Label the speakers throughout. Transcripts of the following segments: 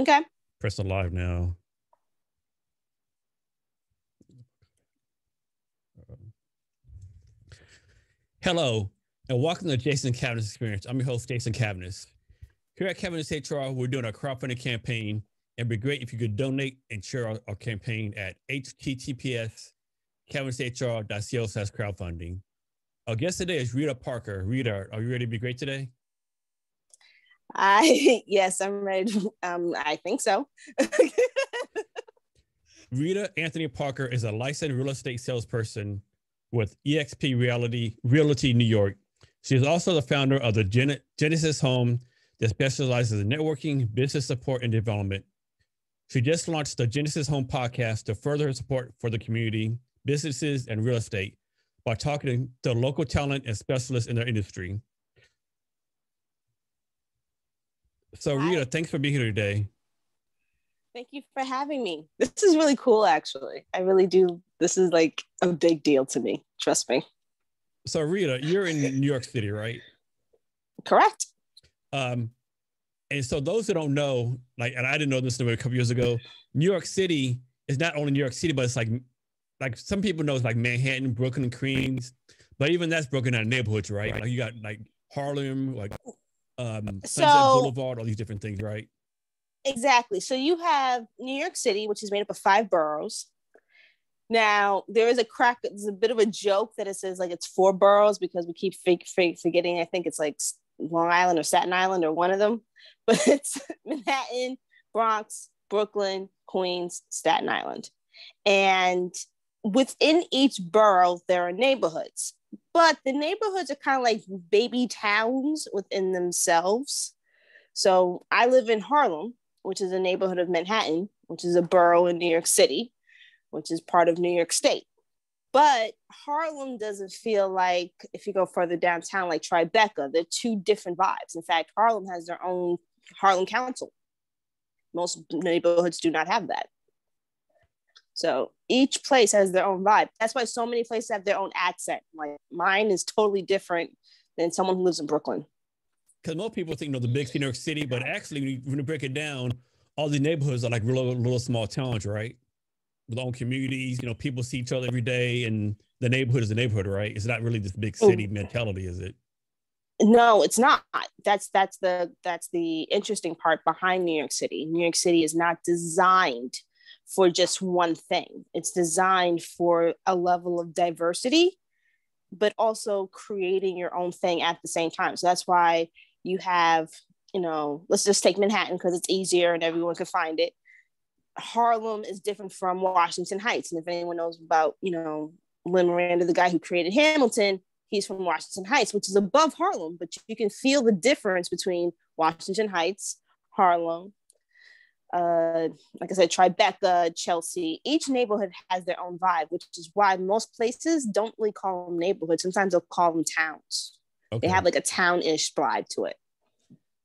Speaker 1: Okay.
Speaker 2: Press live now. Hello, and welcome to Jason Cavness Experience. I'm your host, Jason Cavness. Here at Cavness HR, we're doing a crowdfunding campaign. It'd be great if you could donate and share our, our campaign at https cavnesshr.co slash crowdfunding. Our guest today is Rita Parker. Rita, are you ready to be great today?
Speaker 1: I yes, I'm ready. Um, I think so.
Speaker 2: Rita Anthony Parker is a licensed real estate salesperson with EXP Reality Realty New York. She is also the founder of the Gen- Genesis Home that specializes in networking, business support, and development. She just launched the Genesis Home podcast to further support for the community, businesses, and real estate by talking to local talent and specialists in their industry. So, Rita, thanks for being here today.
Speaker 1: Thank you for having me. This is really cool, actually. I really do. This is like a big deal to me. Trust me.
Speaker 2: So, Rita, you're in New York City, right?
Speaker 1: Correct.
Speaker 2: Um, and so those who don't know, like, and I didn't know this a couple years ago, New York City is not only New York City, but it's like, like some people know it's like Manhattan, Brooklyn, Queens, but even that's broken down neighborhoods, right? Like you got like Harlem, like um, Sunset
Speaker 1: So-
Speaker 2: Boulevard, all these different things, right?
Speaker 1: Exactly. So you have New York City, which is made up of five boroughs. Now there is a crack. There's a bit of a joke that it says like it's four boroughs because we keep fake, fake forgetting. I think it's like Long Island or Staten Island or one of them, but it's Manhattan, Bronx, Brooklyn, Queens, Staten Island, and within each borough there are neighborhoods. But the neighborhoods are kind of like baby towns within themselves. So I live in Harlem, which is a neighborhood of Manhattan, which is a borough in New York City, which is part of New York State. But Harlem doesn't feel like, if you go further downtown, like Tribeca, they're two different vibes. In fact, Harlem has their own Harlem Council. Most neighborhoods do not have that. So each place has their own vibe. That's why so many places have their own accent. Like mine is totally different than someone who lives in Brooklyn.
Speaker 2: Because most people think, you know, the big New York City, but actually, when you, when you break it down, all the neighborhoods are like little, little small towns, right? With own communities, you know, people see each other every day, and the neighborhood is the neighborhood, right? It's not really this big oh. city mentality, is it?
Speaker 1: no it's not that's that's the that's the interesting part behind new york city new york city is not designed for just one thing. It's designed for a level of diversity but also creating your own thing at the same time. So that's why you have you know let's just take manhattan because it's easier and everyone can find it. Harlem is different from washington heights. And if anyone knows about you know lin miranda the guy who created hamilton he's from Washington Heights, which is above Harlem, but you can feel the difference between Washington Heights, Harlem, uh, like I said, Tribeca, Chelsea. Each neighborhood has their own vibe, which is why most places don't really call them neighborhoods. Sometimes they'll call them towns.
Speaker 2: Okay.
Speaker 1: They have like a town-ish vibe to it.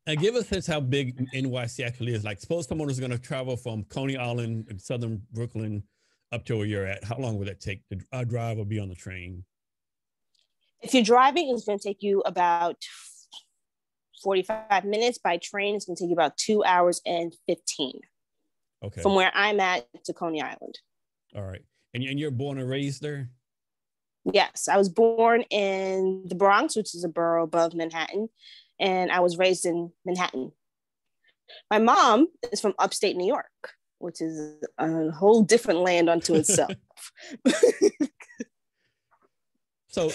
Speaker 2: And give us a sense how big NYC actually is. Like, suppose someone is going to travel from Coney Island in southern Brooklyn up to where you're at. How long would that take to uh, drive or be on the train?
Speaker 1: If you're driving, it's going to take you about 45 minutes. By train, it's going to take you about two hours and 15
Speaker 2: Okay.
Speaker 1: from where I'm at to Coney Island.
Speaker 2: All right. And, and you're born and raised there?
Speaker 1: Yes, I was born in the Bronx, which is a borough above Manhattan, and I was raised in Manhattan. My mom is from upstate New York, which is a whole different land unto itself.
Speaker 2: So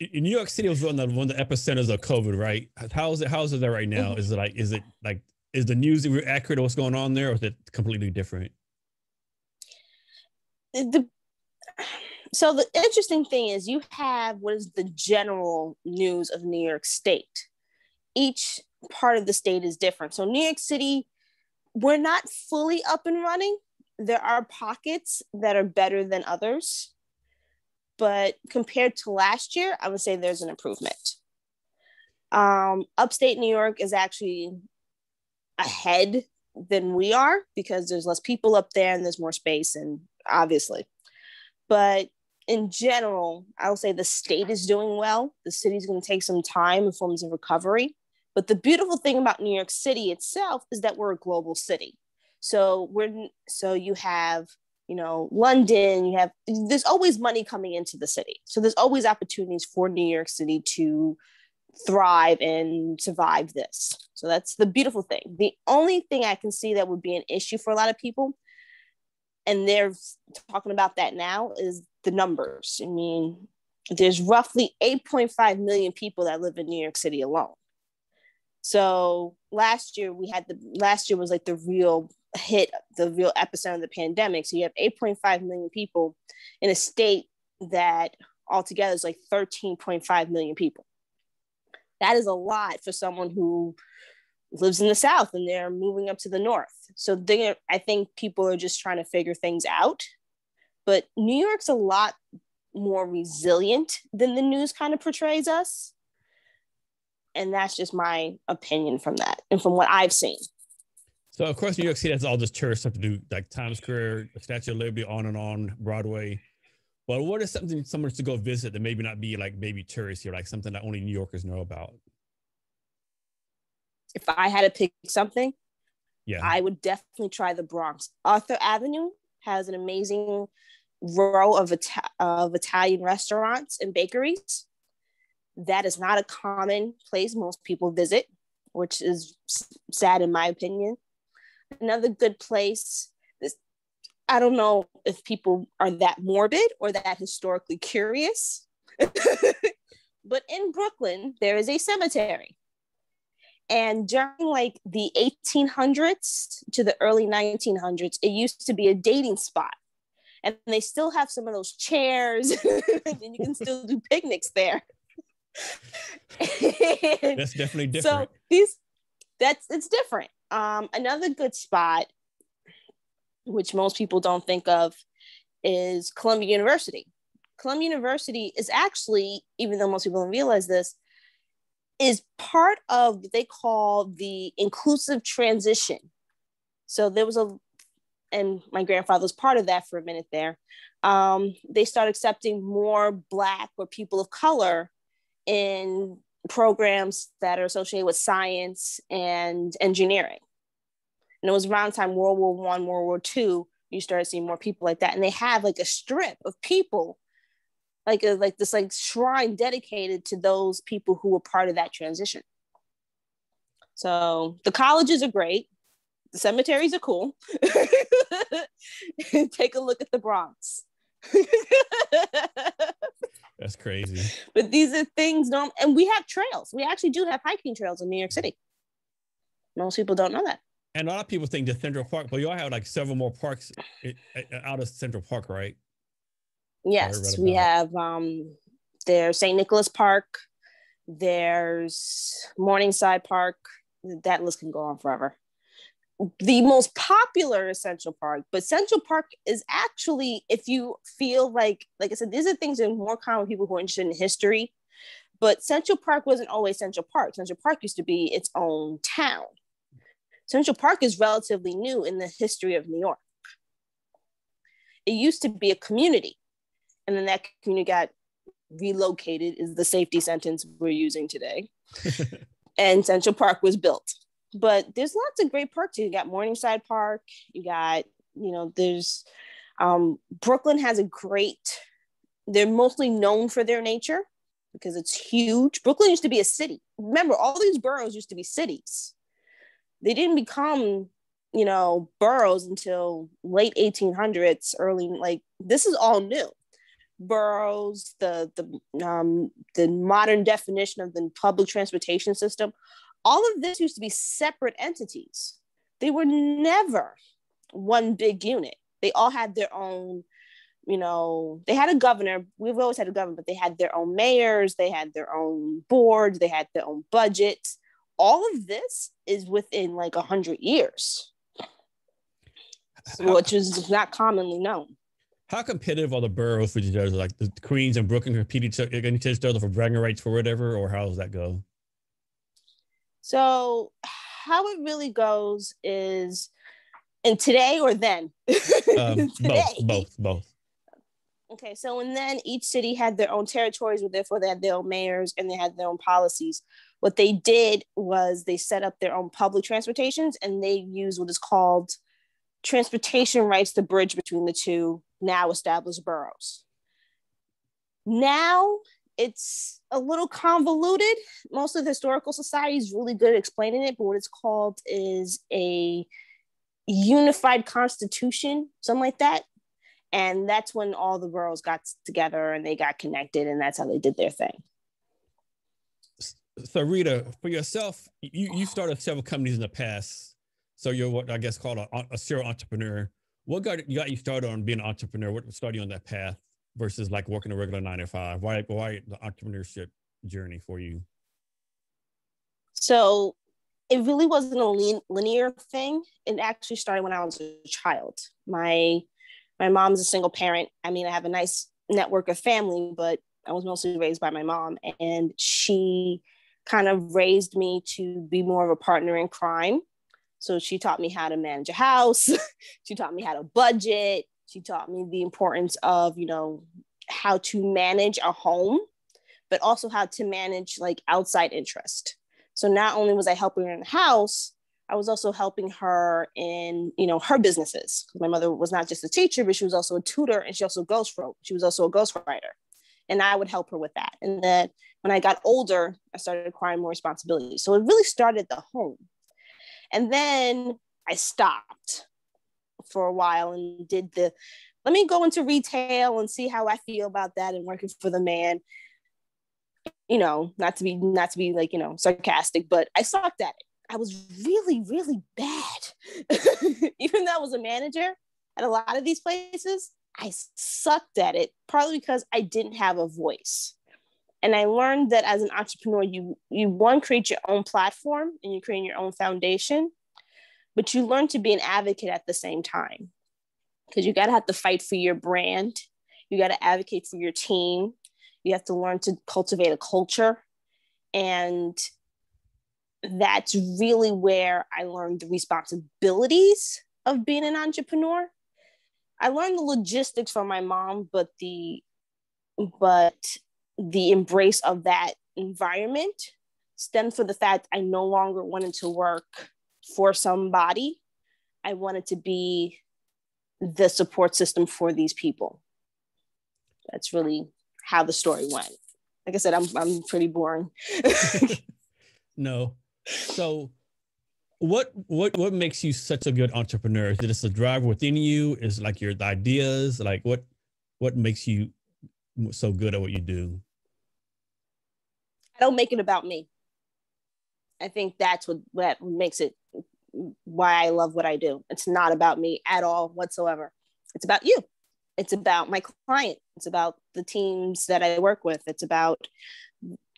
Speaker 2: in New York City was one of the, one of the epicenters of COVID, right? How is it? How is it there right now? Mm-hmm. Is it like? Is it like? Is the news accurate? of What's going on there, or is it completely different?
Speaker 1: the, so the interesting thing is you have what is the general news of New York State. Each part of the state is different. So New York City, we're not fully up and running. There are pockets that are better than others. But compared to last year, I would say there's an improvement. Um, upstate New York is actually ahead than we are because there's less people up there and there's more space and obviously. But in general i will say the state is doing well. The city's going to take some time in forms of recovery. But the beautiful thing about new york city itself is that we're a global city. So we're so you have you know London. You have there's always money coming into the city. So there's always opportunities for New York City to thrive and survive this. So that's the beautiful thing. The only thing I can see that would be an issue for a lot of people, and they're talking about that now, is the numbers. I mean, there's roughly 8.5 million people that live in New York City alone. So last year we had the last year was like the real hit, the real epicenter of the pandemic. So you have 8.5 million people in a state that altogether is like 13.5 million people. That is a lot for someone who lives in the south and they're moving up to the north. So they i think people are just trying to figure things out but new york's a lot more resilient than the news kind of portrays us. And that's just my opinion from that and from what i've seen
Speaker 2: so of course new york city has all this tourist stuff to do like times square statue of liberty on and on broadway well, what is something someone to go visit that maybe not be like maybe tourist here, like something that only New Yorkers know about?
Speaker 1: If I had to pick something,
Speaker 2: yeah,
Speaker 1: I would definitely try the Bronx. Arthur Avenue has an amazing row of, Ita- of Italian restaurants and bakeries. That is not a common place most people visit, which is sad in my opinion. Another good place This, I don't know if people are that morbid or that historically curious. but in Brooklyn, there is a cemetery. And during like the 1800s to the early 1900s, it used to be a dating spot. And they still have some of those chairs, and you can still do picnics there.
Speaker 2: that's definitely different. So
Speaker 1: these, that's it's different. Um, another good spot which most people don't think of, is Columbia University. Columbia University is actually, even though most people don't realize this, is part of what they call the inclusive transition. So there was a, and my grandfather was part of that for a minute there. Um, they start accepting more Black or people of color in programs that are associated with science and engineering. And it was around time World War One, World War Two, you started seeing more people like that. And they have like a strip of people, like a, like this like shrine dedicated to those people who were part of that transition. So the colleges are great. The cemeteries are cool. Take a look at the Bronx.
Speaker 2: That's crazy.
Speaker 1: But these are things, no, and we have trails. We actually do have hiking trails in New York City. Most people don't know that
Speaker 2: and a lot of people think the Central Park, but you all have like several more parks out of Central Park, right?
Speaker 1: Yes, we have. Um, there's St. Nicholas Park. There's Morningside Park. That list can go on forever. The most popular is Central Park, but Central Park is actually, if you feel like, like I said, these are things that are more common people who are interested in history. But Central Park wasn't always Central Park. Central Park used to be its own town Central Park is relatively new in the history of New York. It used to be a community, and then that community got relocated, is the safety sentence we're using today. and Central Park was built. But there's lots of great parks. You got Morningside Park, you got, you know, there's um, Brooklyn has a great, they're mostly known for their nature because it's huge. Brooklyn used to be a city. Remember, all these boroughs used to be cities they didn't become you know boroughs until late 1800s early like this is all new boroughs the the um the modern definition of the public transportation system all of this used to be separate entities they were never one big unit they all had their own you know they had a governor we've always had a governor but they had their own mayors they had their own boards they had their own budgets all of this is within like a hundred years, which is not commonly known.
Speaker 2: How competitive are the boroughs with each other? Like the Queens and Brooklyn compete each other for bragging rights for whatever, or how does that go?
Speaker 1: So, how it really goes is, and today or then?
Speaker 2: um, today. Both, both, both.
Speaker 1: Okay, so and then each city had their own territories, but therefore they had their own mayors and they had their own policies. What they did was they set up their own public transportations and they used what is called transportation rights the bridge between the two now established boroughs. Now it's a little convoluted. Most of the historical society is really good at explaining it, but what it's called is a unified constitution, something like that. And that's when all the boroughs got together and they got connected, and that's how they did their thing.
Speaker 2: So, Rita, for yourself, you, you started several companies in the past. So, you're what I guess called a, a serial entrepreneur. What got got you started on being an entrepreneur? What started you on that path versus like working a regular nine to five? Why why the entrepreneurship journey for you?
Speaker 1: So it really wasn't a linear thing. It actually started when I was a child. My my mom's a single parent. I mean, I have a nice network of family, but I was mostly raised by my mom, and she kind of raised me to be more of a partner in crime. So she taught me how to manage a house. she taught me how to budget. She taught me the importance of, you know, how to manage a home, but also how to manage like outside interest. So not only was I helping her in the house, I was also helping her in, you know, her businesses. Because my mother was not just a teacher, but she was also a tutor and she also ghost wrote. She was also a ghostwriter. And I would help her with that. And then when I got older, I started acquiring more responsibilities. So it really started the home. And then I stopped for a while and did the let me go into retail and see how I feel about that and working for the man. You know, not to be not to be like, you know, sarcastic, but I sucked at it. I was really, really bad. Even though I was a manager at a lot of these places, I sucked at it, partly because I didn't have a voice. And I learned that as an entrepreneur, you you one create your own platform and you create your own foundation but you learn to be an advocate at the same time. Because you got to have to fight for your brand. You got to advocate for your team. You have to learn to cultivate a culture. And that's really where i learned the responsibilities of being an entrepreneur. I learned the logistics from my mom but the but the embrace of that environment stemmed from the fact i no longer wanted to work for somebody. I wanted to be the support system for these people. That's really how the story went. Like I said, I'm I'm pretty boring.
Speaker 2: no. So what what what makes you such a good entrepreneur? Is it just a drive within you? Is like your ideas? Like what what makes you so good at what you do?
Speaker 1: I don't make it about me. I think that's what what makes it why I love what I do. It's not about me at all whatsoever. It's about you. It's about my client. It's about the teams that I work with. It's about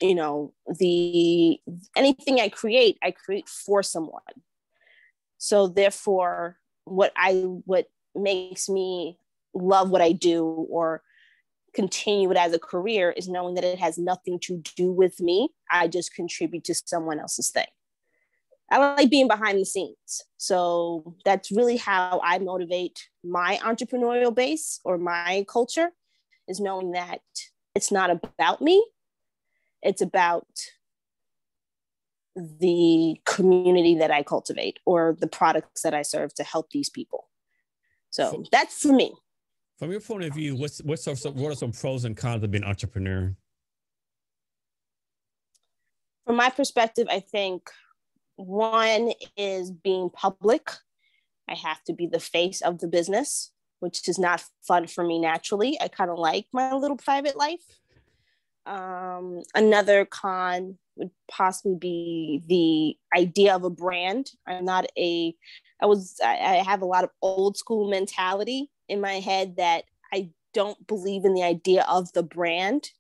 Speaker 1: you know the anything I create, I create for someone. So therefore what I what makes me love what I do or continue it as a career is knowing that it has nothing to do with me. I just contribute to someone else's thing. I like being behind the scenes. So that's really how I motivate my entrepreneurial base or my culture is knowing that it's not about me. It's about the community that I cultivate or the products that I serve to help these people. So that's for me.
Speaker 2: From your point of view, what's what's what are some pros and cons of being an entrepreneur?
Speaker 1: From my perspective, I think one is being public. I have to be the face of the business, which is not fun for me naturally. I kind of like my little private life. Um, another con would possibly be the idea of a brand. I'm not a, I was, I have a lot of old school mentality in my head that I don't believe in the idea of the brand.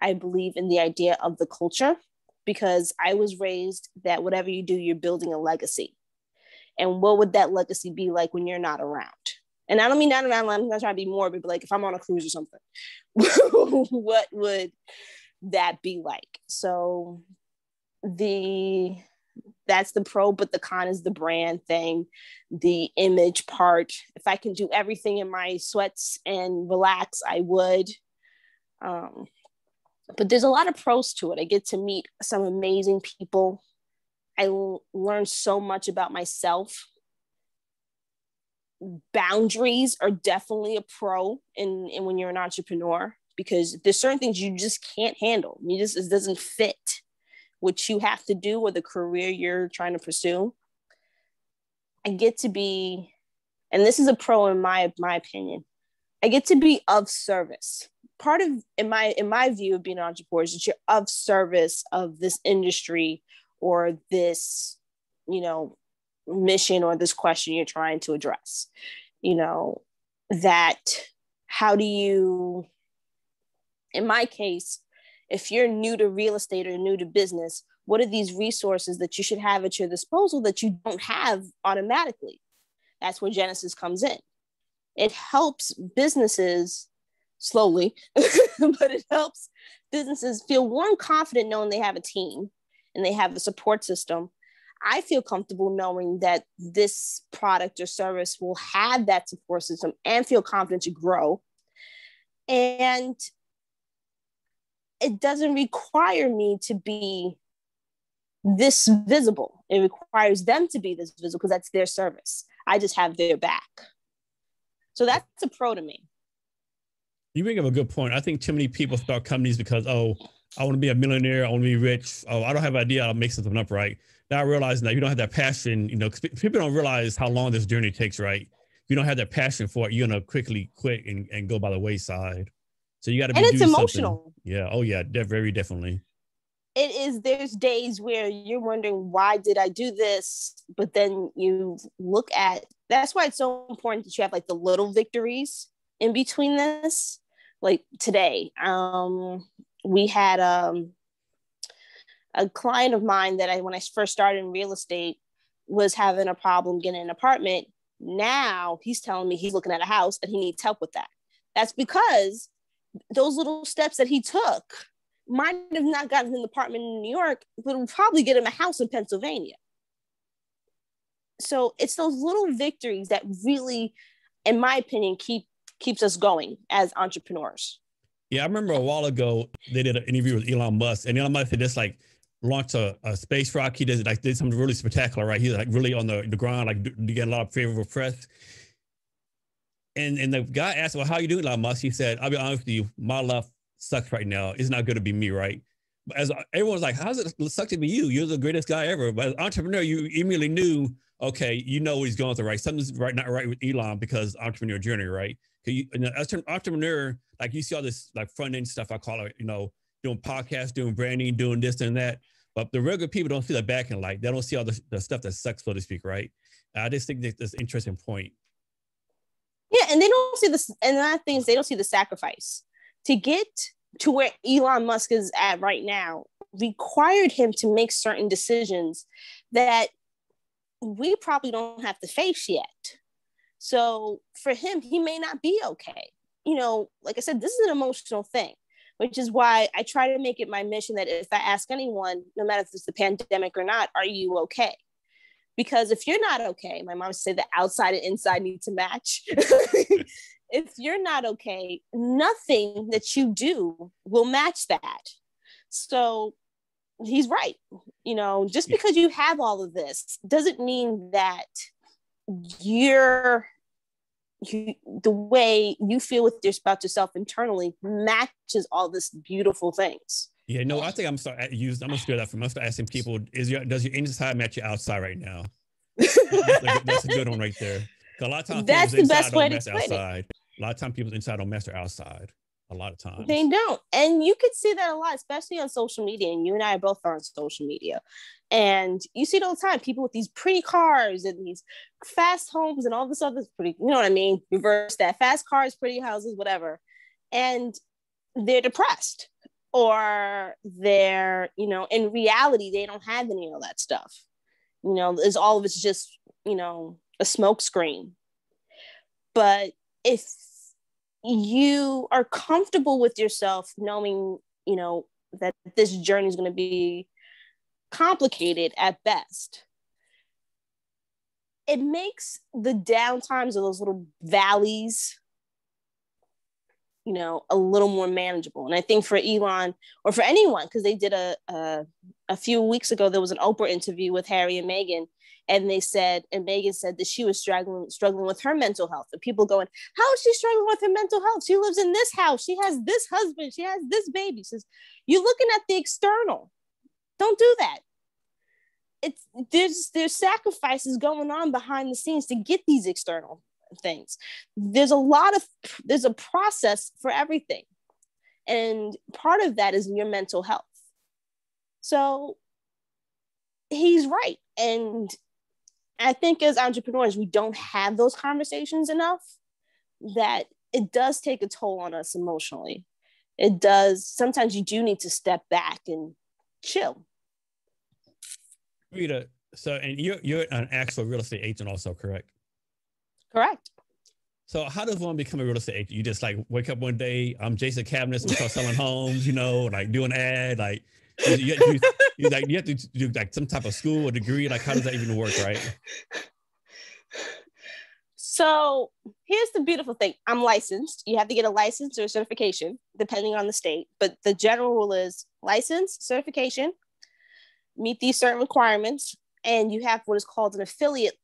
Speaker 1: I believe in the idea of the culture because I was raised that whatever you do, you're building a legacy. And what would that legacy be like when you're not around? And I don't mean not around, I'm not trying to be morbid, but like if I'm on a cruise or something, what would that be like? So the that's the pro, but the con is the brand thing, the image part. If I can do everything in my sweats and relax, I would. Um, but there's a lot of pros to it. I get to meet some amazing people. I l- learn so much about myself. boundaries are definitely a pro in, in when you're an entrepreneur because there's certain things you just can't handle. You just it doesn't fit what you have to do or the career you're trying to pursue. I get to be, and this is a pro in my my opinion. I get to be of service. Part of in my in my view of being an entrepreneur is that you're of service of this industry or this, you know, mission or this question you're trying to address. You know, that how do you in my case, if you're new to real estate or new to business, what are these resources that you should have at your disposal that you don't have automatically? That's where Genesis comes in. It helps businesses slowly, but it helps businesses feel warm, confident knowing they have a team and they have a support system. I feel comfortable knowing that this product or service will have that support system and feel confident to grow. And it doesn't require me to be this visible. It requires them to be this visible because that's their service. I just have their back. So that's a pro to me.
Speaker 2: You bring up a good point. I think too many people start companies because, oh, I want to be a millionaire. I want to be rich. Oh, I don't have an idea. I'll make something up, right? Now I realize that you don't have that passion, you know, people don't realize how long this journey takes, right? If you don't have that passion for it, you're going to quickly quit and, and go by the wayside. So you got to be.
Speaker 1: And it's emotional.
Speaker 2: Something. Yeah. Oh yeah. De- very definitely.
Speaker 1: It is. There's days where you're wondering why did I do this, but then you look at. That's why it's so important that you have like the little victories in between this. Like today, um, we had um, a client of mine that I when I first started in real estate was having a problem getting an apartment. Now he's telling me he's looking at a house and he needs help with that. That's because those little steps that he took might have not gotten him an apartment in New York, but would probably get him a house in Pennsylvania. So it's those little victories that really, in my opinion, keep keeps us going as entrepreneurs.
Speaker 2: Yeah, I remember a while ago they did an interview with Elon Musk, and Elon Musk had just like launched a, a space rock. He did like did something really spectacular, right? He's like really on the, the ground, like getting a lot of favorable press. And and the guy asked, "Well, how you doing, Elon Musk?" He said, "I'll be honest with you, my life sucks right now. It's not going to be me, right?" But as everyone's like, "How's it suck to be you? You're the greatest guy ever." But as entrepreneur, you immediately knew, okay, you know what he's going through, right? Something's right not right with Elon because entrepreneur journey, right? You, as an entrepreneur, like you see all this like front end stuff, I call it, you know, doing podcasts, doing branding, doing this and that. But the regular people don't see the back end light. They don't see all the, the stuff that sucks, so to speak, right? I just think that that's an interesting point.
Speaker 1: Yeah, and they don't see this, and that thing is they don't see the sacrifice to get to where Elon Musk is at right now. Required him to make certain decisions that we probably don't have to face yet. So for him, he may not be okay. You know, like I said, this is an emotional thing, which is why I try to make it my mission that if I ask anyone, no matter if it's the pandemic or not, are you okay? Because if you're not okay my mom said the outside and inside need to match. If you're not okay nothing that you do will match that. So he's right you know just because you have all of this doesn't mean that you're you, the way you feel with your about yourself internally matches all this beautiful things
Speaker 2: yeah, no, I think I'm start use. I'm gonna steal that from. I'm start asking people: Is your does your inside match your outside right now? that's, a, that's, a, good one right there. A lot of times,
Speaker 1: that's the best way to explain
Speaker 2: outside. It. A lot of times, people's inside don't match their outside. A lot of times
Speaker 1: they don't, and you could see that a lot, especially on social media. And you and I both are on social media, and you see it all the time. People with these pretty cars and these fast homes and all this other pretty. You know what I mean? Reverse that: fast cars, pretty houses, whatever, and they're depressed or they're you know in reality they don't have any of that stuff. You know is all of it's just you know a smoke screen but if you are comfortable with yourself knowing you know that this journey is going to be complicated at best it makes the downtimes of those little valleys you know a little more manageable. And i think for elon or for anyone because they did a, a a few weeks ago there was an oprah interview with harry and meghan and they said and meghan said that she was struggling struggling with her mental health and people going how is she struggling with her mental health? She lives in this house. She has this husband. She has this baby. She says you're looking at the external. Don't do that. It's there's there's sacrifices going on behind the scenes to get these external things. There's a lot of there's a process for everything. And part of that is your mental health. So he's right. And i think as entrepreneurs we don't have those conversations enough that it does take a toll on us emotionally. It does sometimes you do need to step back and chill.
Speaker 2: Rita, so and you're you're an actual real estate agent also, correct?
Speaker 1: Correct.
Speaker 2: So how does one become a real estate agent? You just like wake up one day, I'm Jason Cavness, we start selling homes, you know, like do an ad, like you, you, you, you, like you have to do like some type of school or degree. Like how does that even work, right?
Speaker 1: So here's the beautiful thing. I'm licensed. You have to get a license or a certification, depending on the state. But the general rule is license, certification, meet these certain requirements, and you have what is called an affiliate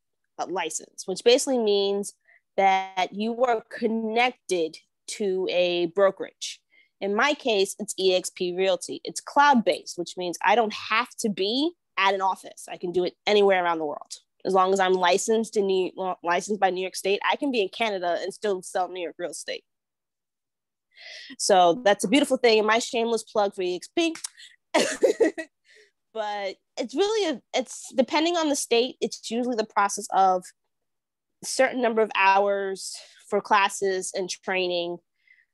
Speaker 1: license, which basically means that you are connected to a brokerage. In my case, it's EXP Realty. It's cloud based, which means I don't have to be at an office. I can do it anywhere around the world. As long as I'm licensed in New, well, licensed by New York State, I can be in Canada and still sell New York real estate. So that's a beautiful thing. And my shameless plug for EXP. but it's really a, it's depending on the state it's usually the process of certain number of hours for classes and training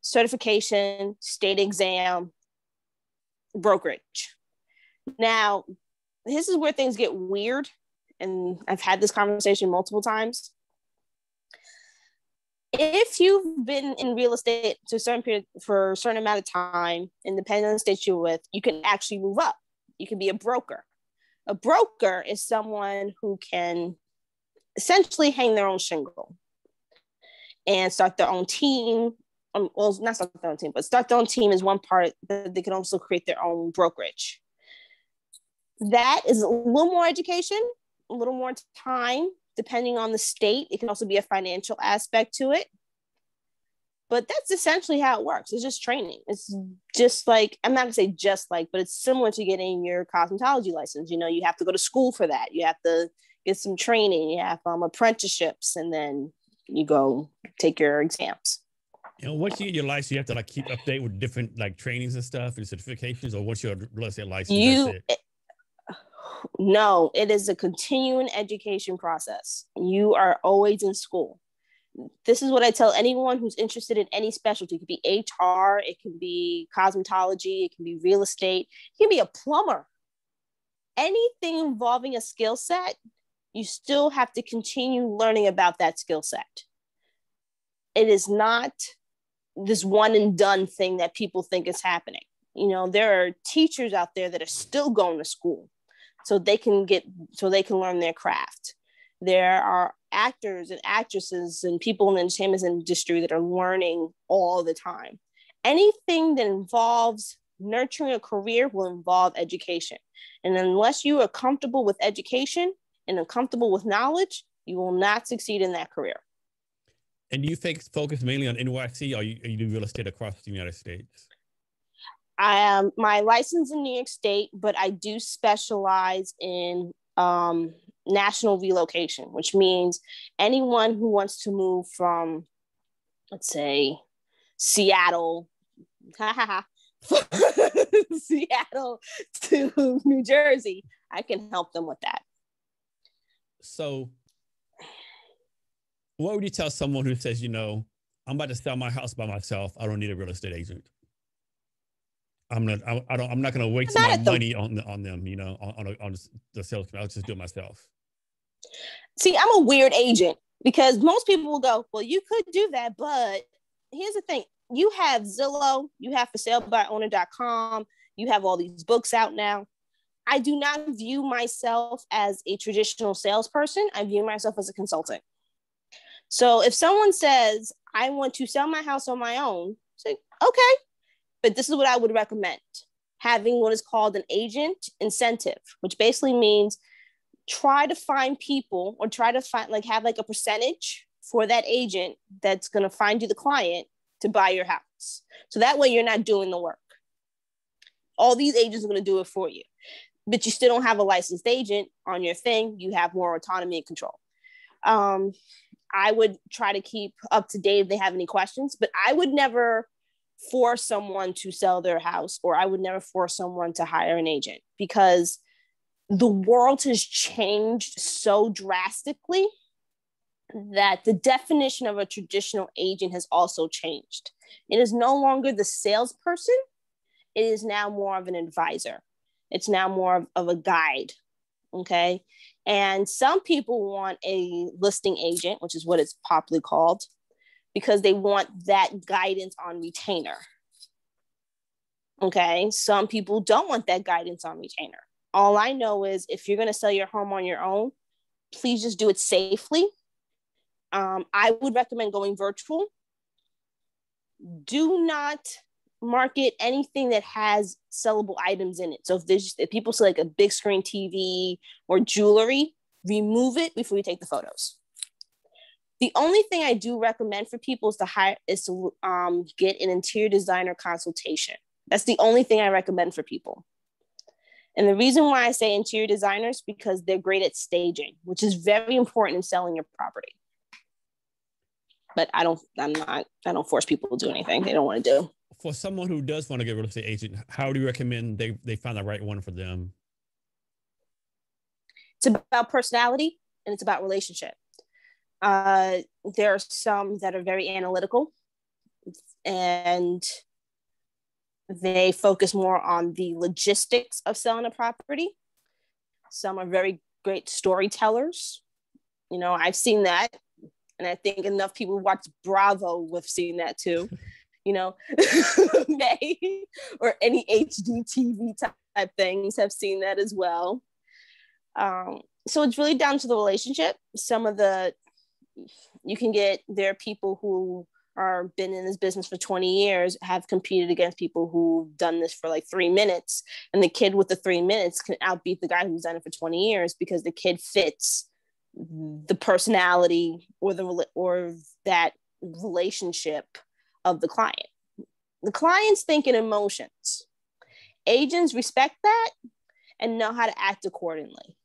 Speaker 1: certification state exam brokerage. Now this is where things get weird and i've had this conversation multiple times. If you've been in real estate to a certain period for a certain amount of time and depending on the state you're with you can actually move up you can be a broker. A broker is someone who can essentially hang their own shingle and start their own team. Um, well, not start their own team, but start their own team is one part. But they can also create their own brokerage. That is a little more education, a little more time, depending on the state. It can also be a financial aspect to it but that's essentially how it works. It's just training. It's just like i'm not gonna say just like but it's similar to getting your cosmetology license. You know you have to go to school for that. You have to get some training. You have um, apprenticeships and then you go take your exams.
Speaker 2: You know, once you get your license, you have to like keep update with different like trainings and stuff and certifications, or once you're real estate license,
Speaker 1: you it. no, it is a continuing education process. You are always in school this is what I tell anyone who's interested in any specialty. It could be HR, it can be cosmetology, it can be real estate, it can be a plumber. Anything involving a skill set, you still have to continue learning about that skill set. It is not this one and done thing that people think is happening. You know, there are teachers out there that are still going to school so they can get so they can learn their craft. There are actors and actresses and people in the entertainment industry that are learning all the time. Anything that involves nurturing a career will involve education. And unless you are comfortable with education and uncomfortable with knowledge, you will not succeed in that career.
Speaker 2: And you think focus mainly on NYC or you, you do real estate across the United States?
Speaker 1: I am my license in New York State, but I do specialize in um, national relocation, which means anyone who wants to move from, let's say, Seattle, Seattle to New Jersey, I can help them with that.
Speaker 2: So, what would you tell someone who says, you know, I'm about to sell my house by myself. I don't need a real estate agent. I'm not. I, I don't. I'm not going to waste my money on on them. You know, on on, on the sales. I'll just do it myself.
Speaker 1: See, I'm a weird agent because most people will go, well, you could do that, but here's the thing: you have Zillow, you have for sale by owner.com, you have all these books out now. I do not view myself as a traditional salesperson. I view myself as a consultant. So if someone says, I want to sell my house on my own, say, okay. But this is what I would recommend having what is called an agent incentive, which basically means try to find people or try to find like have like a percentage for that agent that's going to find you the client to buy your house. So that way you're not doing the work. All these agents are going to do it for you, but you still don't have a licensed agent on your thing. You have more autonomy and control. Um, I would try to keep up to date if they have any questions, but I would never force someone to sell their house or I would never force someone to hire an agent because the world has changed so drastically that the definition of a traditional agent has also changed. It is no longer the salesperson, it is now more of an advisor. It's now more of, of a guide. Okay. And some people want a listing agent, which is what it's popularly called, because they want that guidance on retainer. Okay. Some people don't want that guidance on retainer. All I know is if you're going to sell your home on your own, please just do it safely. Um, I would recommend going virtual. Do not market anything that has sellable items in it. So if there's if people select a big screen TV or jewelry, remove it before you take the photos. The only thing I do recommend for people is to hire is to um, get an interior designer consultation. That's the only thing I recommend for people. And the reason why I say interior designers because they're great at staging, which is very important in selling your property. But I don't, I'm not, I don't force people to do anything they don't want to do
Speaker 2: for someone who does want to get a real estate agent, how do you recommend they, they find the right one for them?
Speaker 1: It's about personality and it's about relationship. Uh, there are some that are very analytical and they focus more on the logistics of selling a property. Some are very great storytellers. You know, I've seen that. And I think enough people watch Bravo have seen that too. you know, May or any HGTV type things have seen that as well. Um, so it's really down to the relationship. Some of the you can get there are people who are been in this business for 20 years have competed against people who've done this for like three minutes and the kid with the three minutes can outbeat the guy who's done it for 20 years because the kid fits the personality or the or that relationship of the client. The clients think in emotions. Agents respect that and know how to act accordingly.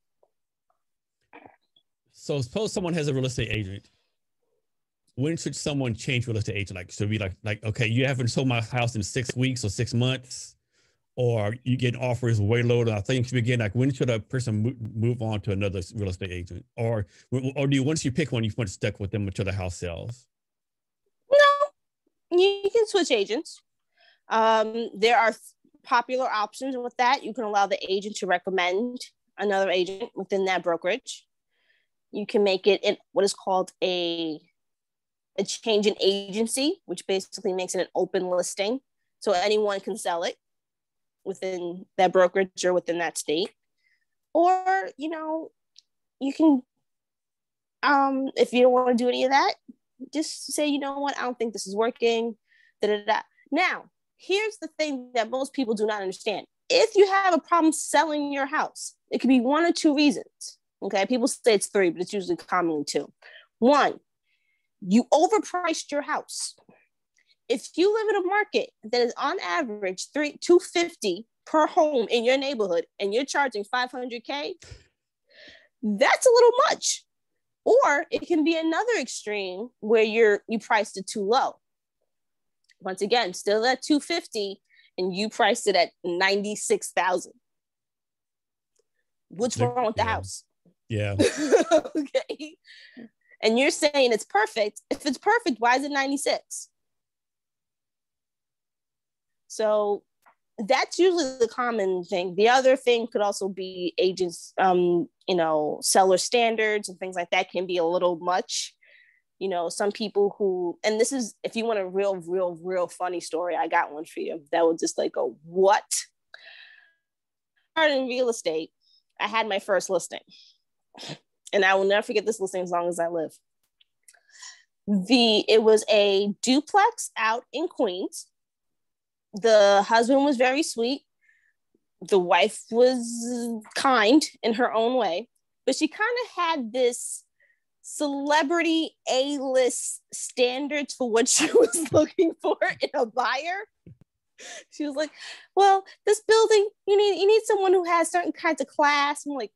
Speaker 2: So suppose someone has a real estate agent. When should someone change real estate agent? Like should be like like okay, you haven't sold my house in six weeks or six months, or you get offers way lower than I think you begin. Like when should a person move on to another real estate agent, or or do you once you pick one, you want to stick with them until the house sells?
Speaker 1: No, you can switch agents. Um, there are popular options with that. You can allow the agent to recommend another agent within that brokerage. You can make it in what is called a a change in agency, which basically makes it an open listing, so anyone can sell it within that brokerage or within that state. Or you know, you can um, if you don't want to do any of that, just say, you know what, I don't think this is working. Da, da, da. Now, here's the thing that most people do not understand. If you have a problem selling your house, it could be one or two reasons. Okay, people say it's three, but it's usually commonly two. One, you overpriced your house. If you live in a market that is on average three 250 per home in your neighborhood and you're charging 500k, that's a little much. Or it can be another extreme where you're you priced it too low. Once again, still at 250 and you priced it at 96,000. What's wrong with the house?
Speaker 2: Yeah.
Speaker 1: okay. And you're saying it's perfect. If it's perfect, why is it 96? So that's usually the common thing. The other thing could also be agents, um, you know, seller standards and things like that can be a little much. You know, some people who, and this is, if you want a real, real, real funny story, I got one for you that would just like go, what? Started In real estate, I had my first listing, and I will never forget this listing as long as I live. the it was a duplex out in Queens. The husband was very sweet. The wife was kind in her own way, but she kind of had this celebrity A-list standards for what she was looking for in a buyer. She was like, "Well, this building, you need you need someone who has certain kinds of class." I'm like,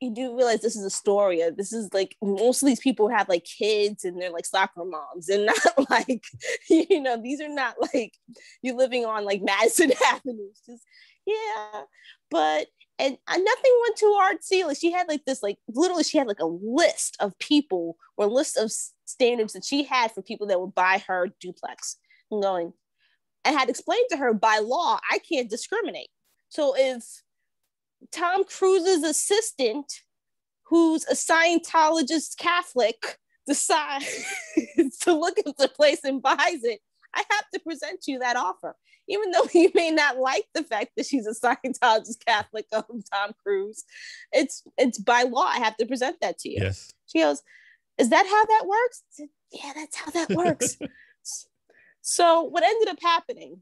Speaker 1: you do realize this is a story. Uh, this is like most of these people have like kids and they're like soccer moms and not like, you know, these are not like you're living on like Madison Avenue. It's just, yeah. But, and uh, nothing went too artsy. Like she had like this, like literally, she had like a list of people or list of standards that she had for people that would buy her duplex. I'm going, I had explained to her by law, I can't discriminate. So if Tom Cruise's assistant, who's a Scientologist Catholic, decides to look at the place and buys it, I have to present you that offer. Even though you may not like the fact that she's a Scientologist Catholic of Tom Cruise, it's it's by law. I have to present that to you.
Speaker 2: Yes.
Speaker 1: She goes, Is that how that works? Said, yeah, that's how that works. so what ended up happening,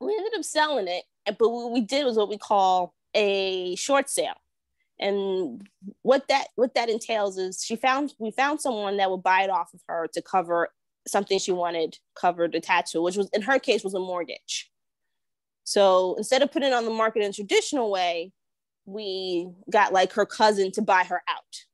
Speaker 1: we ended up selling it, but what we did was what we call a short sale. And what that what that entails is she found we found someone that would buy it off of her to cover something she wanted covered attached to which was in her case was a mortgage. So instead of putting it on the market in a traditional way we got like her cousin to buy her out.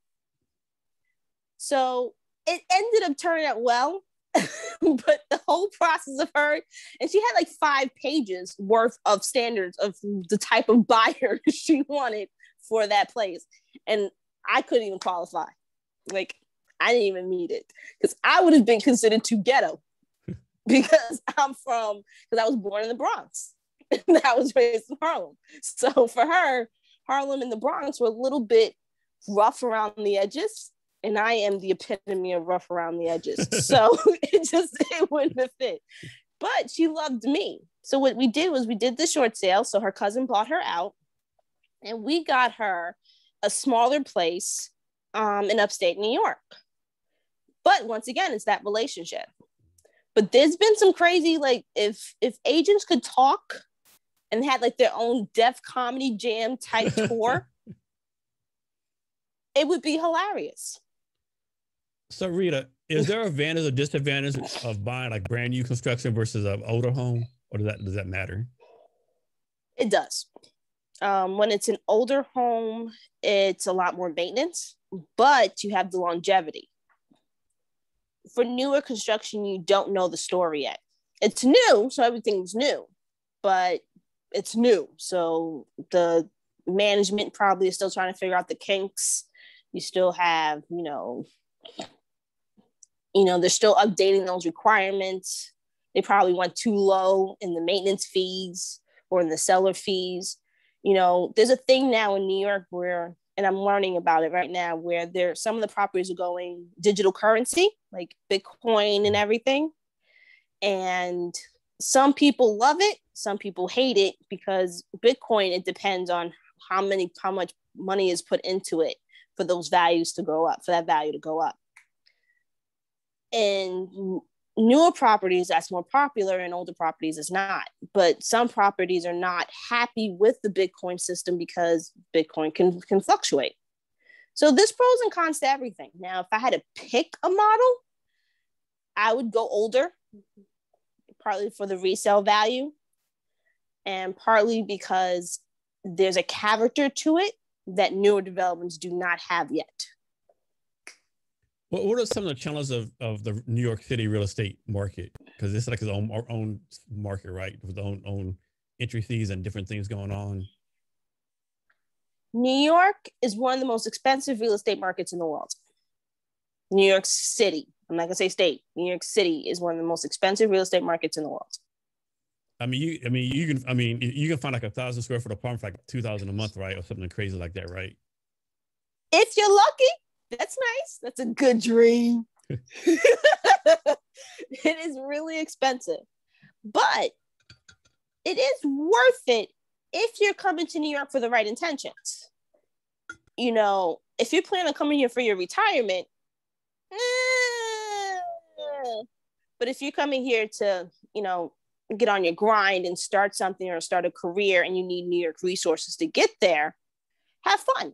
Speaker 1: So it ended up turning out well but the whole process of her, and she had like five pages worth of standards of the type of buyer she wanted for that place. And I couldn't even qualify. Like, I didn't even meet it because I would have been considered too ghetto because I'm from, because I was born in the Bronx and I was raised in Harlem. So for her, Harlem and the Bronx were a little bit rough around the edges and I am the epitome of rough around the edges. So it just it wouldn't have fit. But she loved me. So what we did was we did the short sale. So her cousin bought her out, and we got her a smaller place um, in upstate New York. But once again, it's that relationship. But there's been some crazy like if if agents could talk and had like their own Def Comedy Jam type tour, it would be hilarious.
Speaker 2: So Rita, is there advantage or disadvantage of buying like brand new construction versus an older home, or does that does that matter?
Speaker 1: It does. Um, when it's an older home, it's a lot more maintenance, but you have the longevity. For newer construction, you don't know the story yet. It's new, so everything's new, but it's new. So the management probably is still trying to figure out the kinks. You still have, you know, you know, they're still updating those requirements. They probably went too low in the maintenance fees or in the seller fees. You know, there's a thing now in New York where, and I'm learning about it right now, where there some of the properties are going digital currency, like Bitcoin and everything. And some people love it, some people hate it because Bitcoin, it depends on how many, how much money is put into it for those values to go up, for that value to go up in newer properties that's more popular and older properties is not. But some properties are not happy with the bitcoin system because bitcoin can, can fluctuate. So there's pros and cons to everything. Now if i had to pick a model i would go older partly for the resale value and partly because there's a character to it that newer developments do not have yet
Speaker 2: what, what are some of the challenges of, of the New York City real estate market? Because it's like its own our own market, right? With own own entry fees and different things going on.
Speaker 1: New York is one of the most expensive real estate markets in the world. New York City, I'm not gonna say state. New York City is one of the most expensive real estate markets in the world.
Speaker 2: I mean, you. I mean, you can. I mean, you can find like a thousand square foot apartment for like two thousand a month, right, or something crazy like that, right?
Speaker 1: If you're lucky, that's nice. That's a good dream. it is really expensive, but it is worth it if you're coming to New York for the right intentions. You know, if you plan on coming here for your retirement, But if you're coming here to, you know, get on your grind and start something or start a career and you need New York resources to get there, have fun.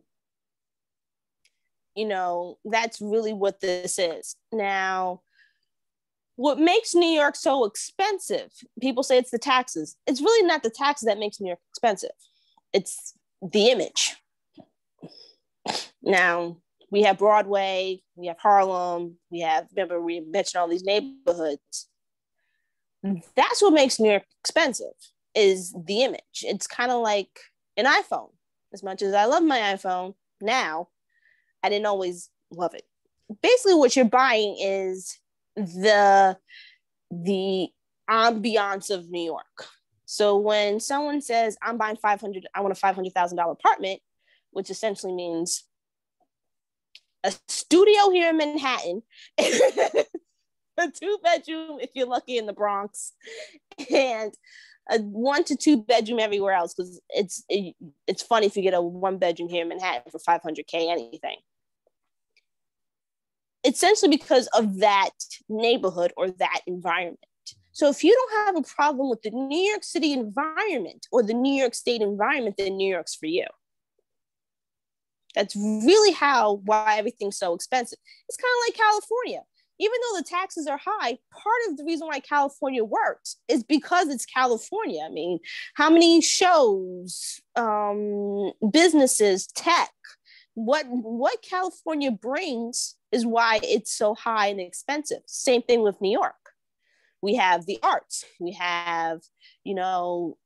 Speaker 1: You know, that's really what this is. Now, what makes New York so expensive? People say it's the taxes. It's really not the taxes that makes New York expensive. It's the image. Now, we have Broadway, we have Harlem, we have, remember, we mentioned all these neighborhoods. That's what makes New York expensive is the image. It's kind of like an iPhone. As much as I love my iPhone now, I didn't always love it. Basically, what you're buying is the the ambiance of New York. So when someone says, "I'm buying 500, I want a five hundred thousand dollar apartment," which essentially means a studio here in Manhattan, a two bedroom if you're lucky in the Bronx, and a one to two bedroom everywhere else because it's it, it's funny if you get a one bedroom here in Manhattan for 500k anything. Essentially because of that neighborhood or that environment. So if you don't have a problem with the New York City environment or the New York State environment, then New York's for you. That's really how why everything's so expensive. It's kind of like California. Even though the taxes are high, part of the reason why California works is because it's California. I mean, how many shows, um, businesses, tech, what what California brings is why it's so high and expensive. Same thing with New York. We have the arts. We have, you know,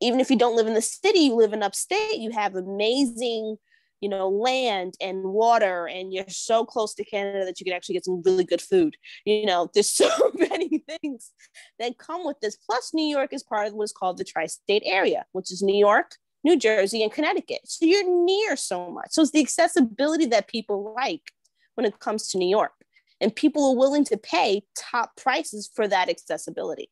Speaker 1: even if you don't live in the city, you live in upstate, you have amazing you know, land and water, and you're so close to Canada that you can actually get some really good food. You know, there's so many things that come with this. Plus, New York is part of what's called the tri state area, which is New York, New Jersey, and Connecticut. So you're near so much. So it's the accessibility that people like when it comes to New York. And people are willing to pay top prices for that accessibility.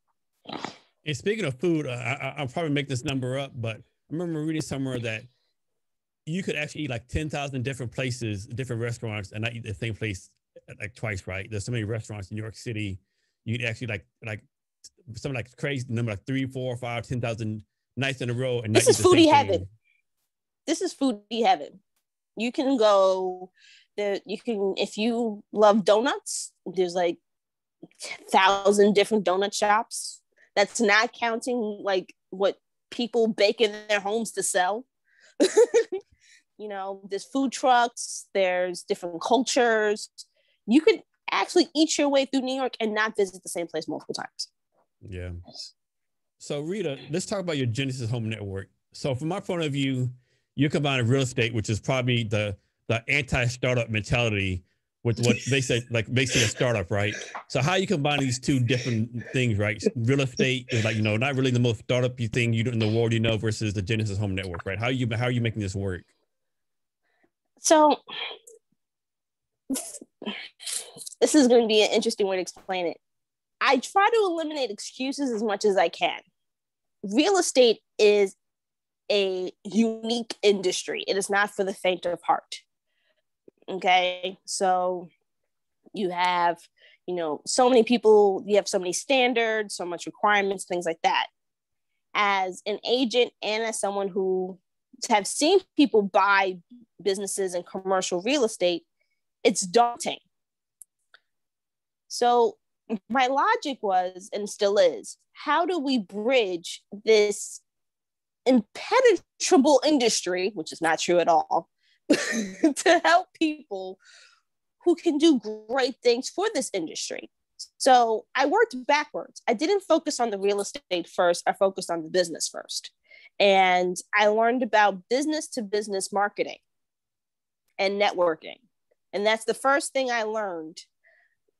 Speaker 2: And speaking of food, uh, I, I'll probably make this number up, but I remember reading somewhere that you could actually eat like 10,000 different places, different restaurants, and not eat the same place like twice, right? There's so many restaurants in New York City. You could actually like, like something like crazy number, like three, four, five, 10,000 nights in a row. And
Speaker 1: this is foodie heaven. This is foodie heaven. You can go there. You can, if you love donuts, there's like thousand different donut shops. That's not counting like what people bake in their homes to sell. you know there's food trucks there's different cultures. You could actually eat your way through new york and not visit the same place multiple times.
Speaker 2: Yeah. So rita let's talk about your genesis home network. So from my point of view you're combining real estate which is probably the the anti-startup mentality with what they say like basically a startup right? So how you combine these two different things right? Real estate is like you know not really the most startup you thing you do in the world you know versus the genesis home network right? How you how are you making this work
Speaker 1: so this is going to be an interesting way to explain it. I try to eliminate excuses as much as I can. Real estate is a unique industry. It is not for the faint of heart. Okay. So you have, you know, so many people, you have so many standards, so much requirements, things like that. As an agent and as someone who have seen people buy businesses and commercial real estate, it's daunting. So my logic was and still is how do we bridge this impenetrable industry, which is not true at all, to help people who can do great things for this industry? So I worked backwards. I didn't focus on the real estate first, I focused on the business first. And I learned about business to business marketing and networking. And that's the first thing I learned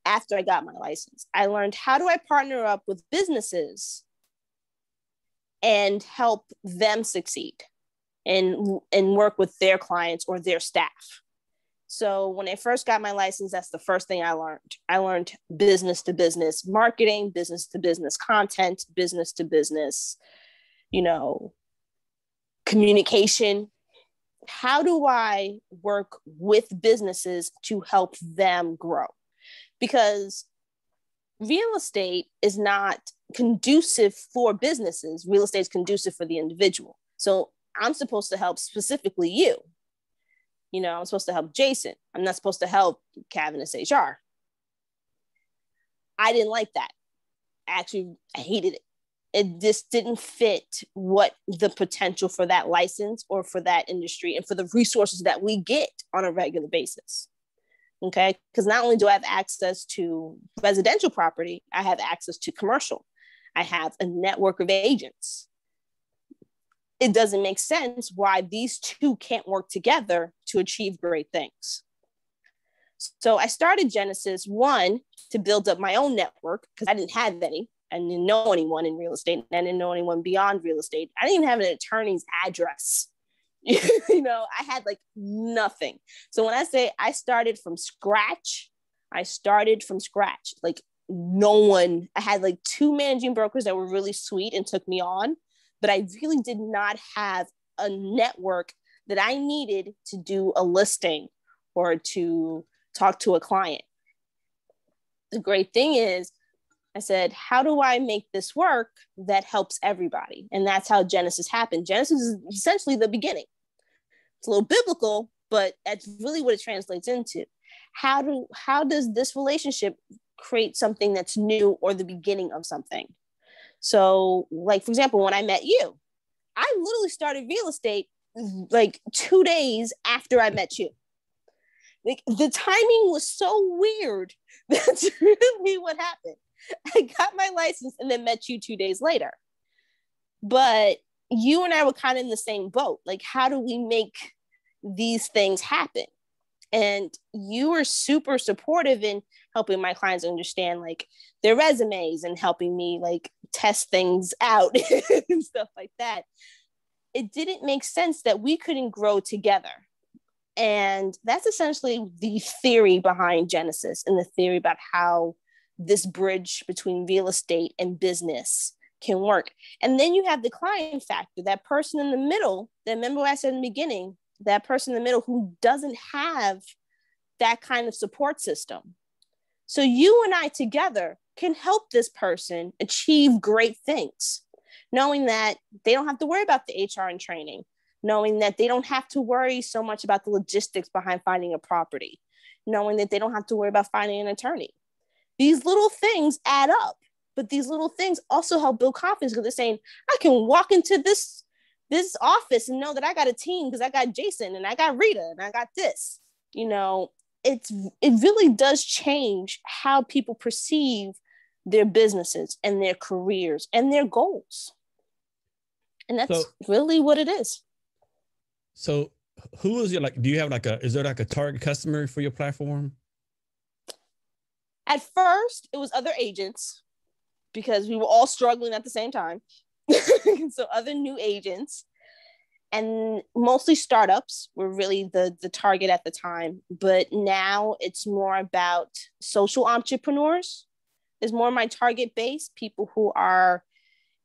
Speaker 1: after I got my license. I learned how do I partner up with businesses and help them succeed and, and work with their clients or their staff. So when I first got my license, that's the first thing I learned. I learned business to business marketing, business to business content, business to business, you know, communication. How do I work with businesses to help them grow? Because real estate is not conducive for businesses. Real estate is conducive for the individual. So I'm supposed to help specifically you. You know, I'm supposed to help Jason. I'm not supposed to help Cavness HR. I didn't like that. I Actually, I hated it. It just didn't fit what the potential for that license or for that industry and for the resources that we get on a regular basis. Okay. Because not only do I have access to residential property, I have access to commercial. I have a network of agents. It doesn't make sense why these two can't work together to achieve great things. So I started Genesis one to build up my own network because I didn't have any. I didn't know anyone in real estate. And I didn't know anyone beyond real estate. I didn't even have an attorney's address. you know, I had like nothing. So when I say I started from scratch, I started from scratch. Like no one, I had like two managing brokers that were really sweet and took me on, but I really did not have a network that I needed to do a listing or to talk to a client. The great thing is, I said, how do I make this work that helps everybody? And that's how Genesis happened. Genesis is essentially the beginning. It's a little biblical, but that's really what it translates into. How do how does this relationship create something that's new or the beginning of something? So, like for example, when I met you, I literally started real estate like two days after I met you. Like the timing was so weird. That's really what happened. I got my license and then met you two days later. But you and I were kind of in the same boat. Like, how do we make these things happen? And you were super supportive in helping my clients understand like their resumes and helping me like test things out and stuff like that. It didn't make sense that we couldn't grow together. And that's essentially the theory behind Genesis and the theory about how this bridge between real estate and business can work. And then you have the client factor, that person in the middle, that remember I said in the beginning, that person in the middle who doesn't have that kind of support system. So you and I together can help this person achieve great things, knowing that they don't have to worry about the HR and training, knowing that they don't have to worry so much about the logistics behind finding a property, knowing that they don't have to worry about finding an attorney, these little things add up, but these little things also help build confidence because they're saying, I can walk into this this office and know that I got a team because I got Jason and I got Rita and I got this. You know, it's it really does change how people perceive their businesses and their careers and their goals. And that's so, really what it is.
Speaker 2: So who is your like do you have like a is there like a target customer for your platform?
Speaker 1: At first, it was other agents because we were all struggling at the same time. so other new agents and mostly startups were really the the target at the time. But now it's more about social entrepreneurs is more my target base people who are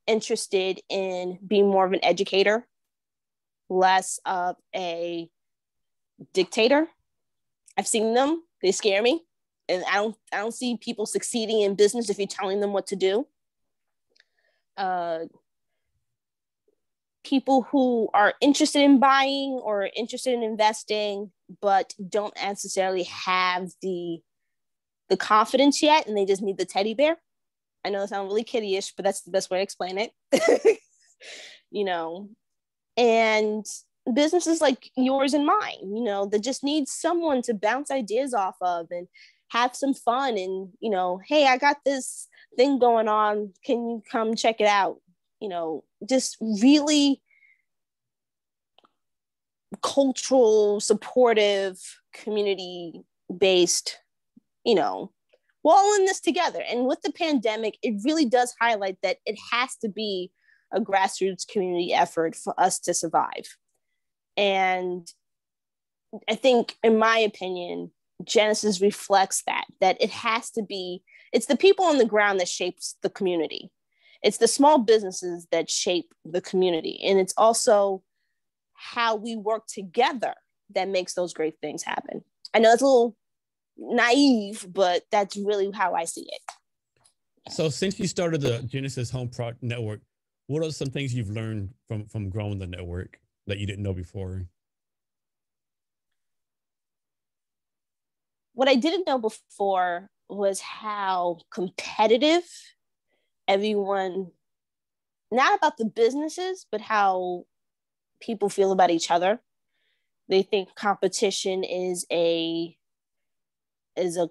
Speaker 1: interested in being more of an educator less of a dictator. I've seen them. They scare me and I don't I don't see people succeeding in business if you're telling them what to do. Uh, people who are interested in buying or interested in investing but don't necessarily have the the confidence yet and they just need the teddy bear i know it sounds really kiddyish but that's the best way to explain it you know and businesses like yours and mine you know that just need someone to bounce ideas off of and have some fun and you know hey i got this thing going on. Can you come check it out? You know just really cultural supportive community based you know we're all in this together. And with the pandemic it really does highlight that it has to be a grassroots community effort for us to survive. And i think in my opinion Genesis reflects that, that it has to be, it's the people on the ground that shapes the community. It's the small businesses that shape the community. And it's also how we work together that makes those great things happen. I know it's a little naive, but that's really how I see it.
Speaker 2: So since you started the Genesis Home Pro Network, what are some things you've learned from from growing the network that you didn't know before?
Speaker 1: What I didn't know before was how competitive everyone not about the businesses but how people feel about each other. They think competition is a is a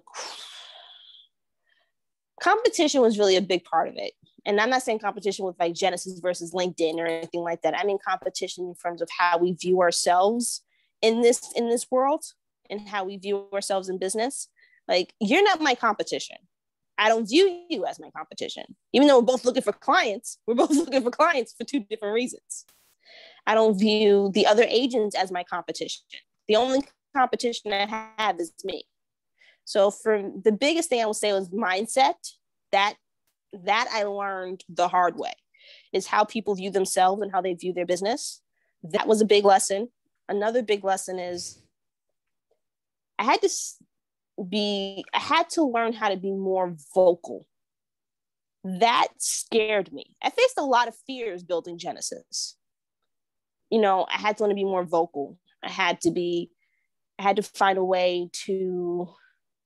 Speaker 1: competition was really a big part of it. And i'm not saying competition with like genesis versus linkedin or anything like that. I mean competition in terms of how we view ourselves in this in this world and how we view ourselves in business like you're not my competition I don't view you as my competition. Even though we're both looking for clients, we're both looking for clients for two different reasons. I don't view the other agents as my competition. The only competition I have is me. So for the biggest thing I will say was mindset. That that I learned the hard way is how people view themselves and how they view their business. That was a big lesson. Another big lesson is I had to be I had to learn how to be more vocal. That scared me. I faced a lot of fears building Genesis. You know, I had to learn to be more vocal. I had to be, I had to find a way to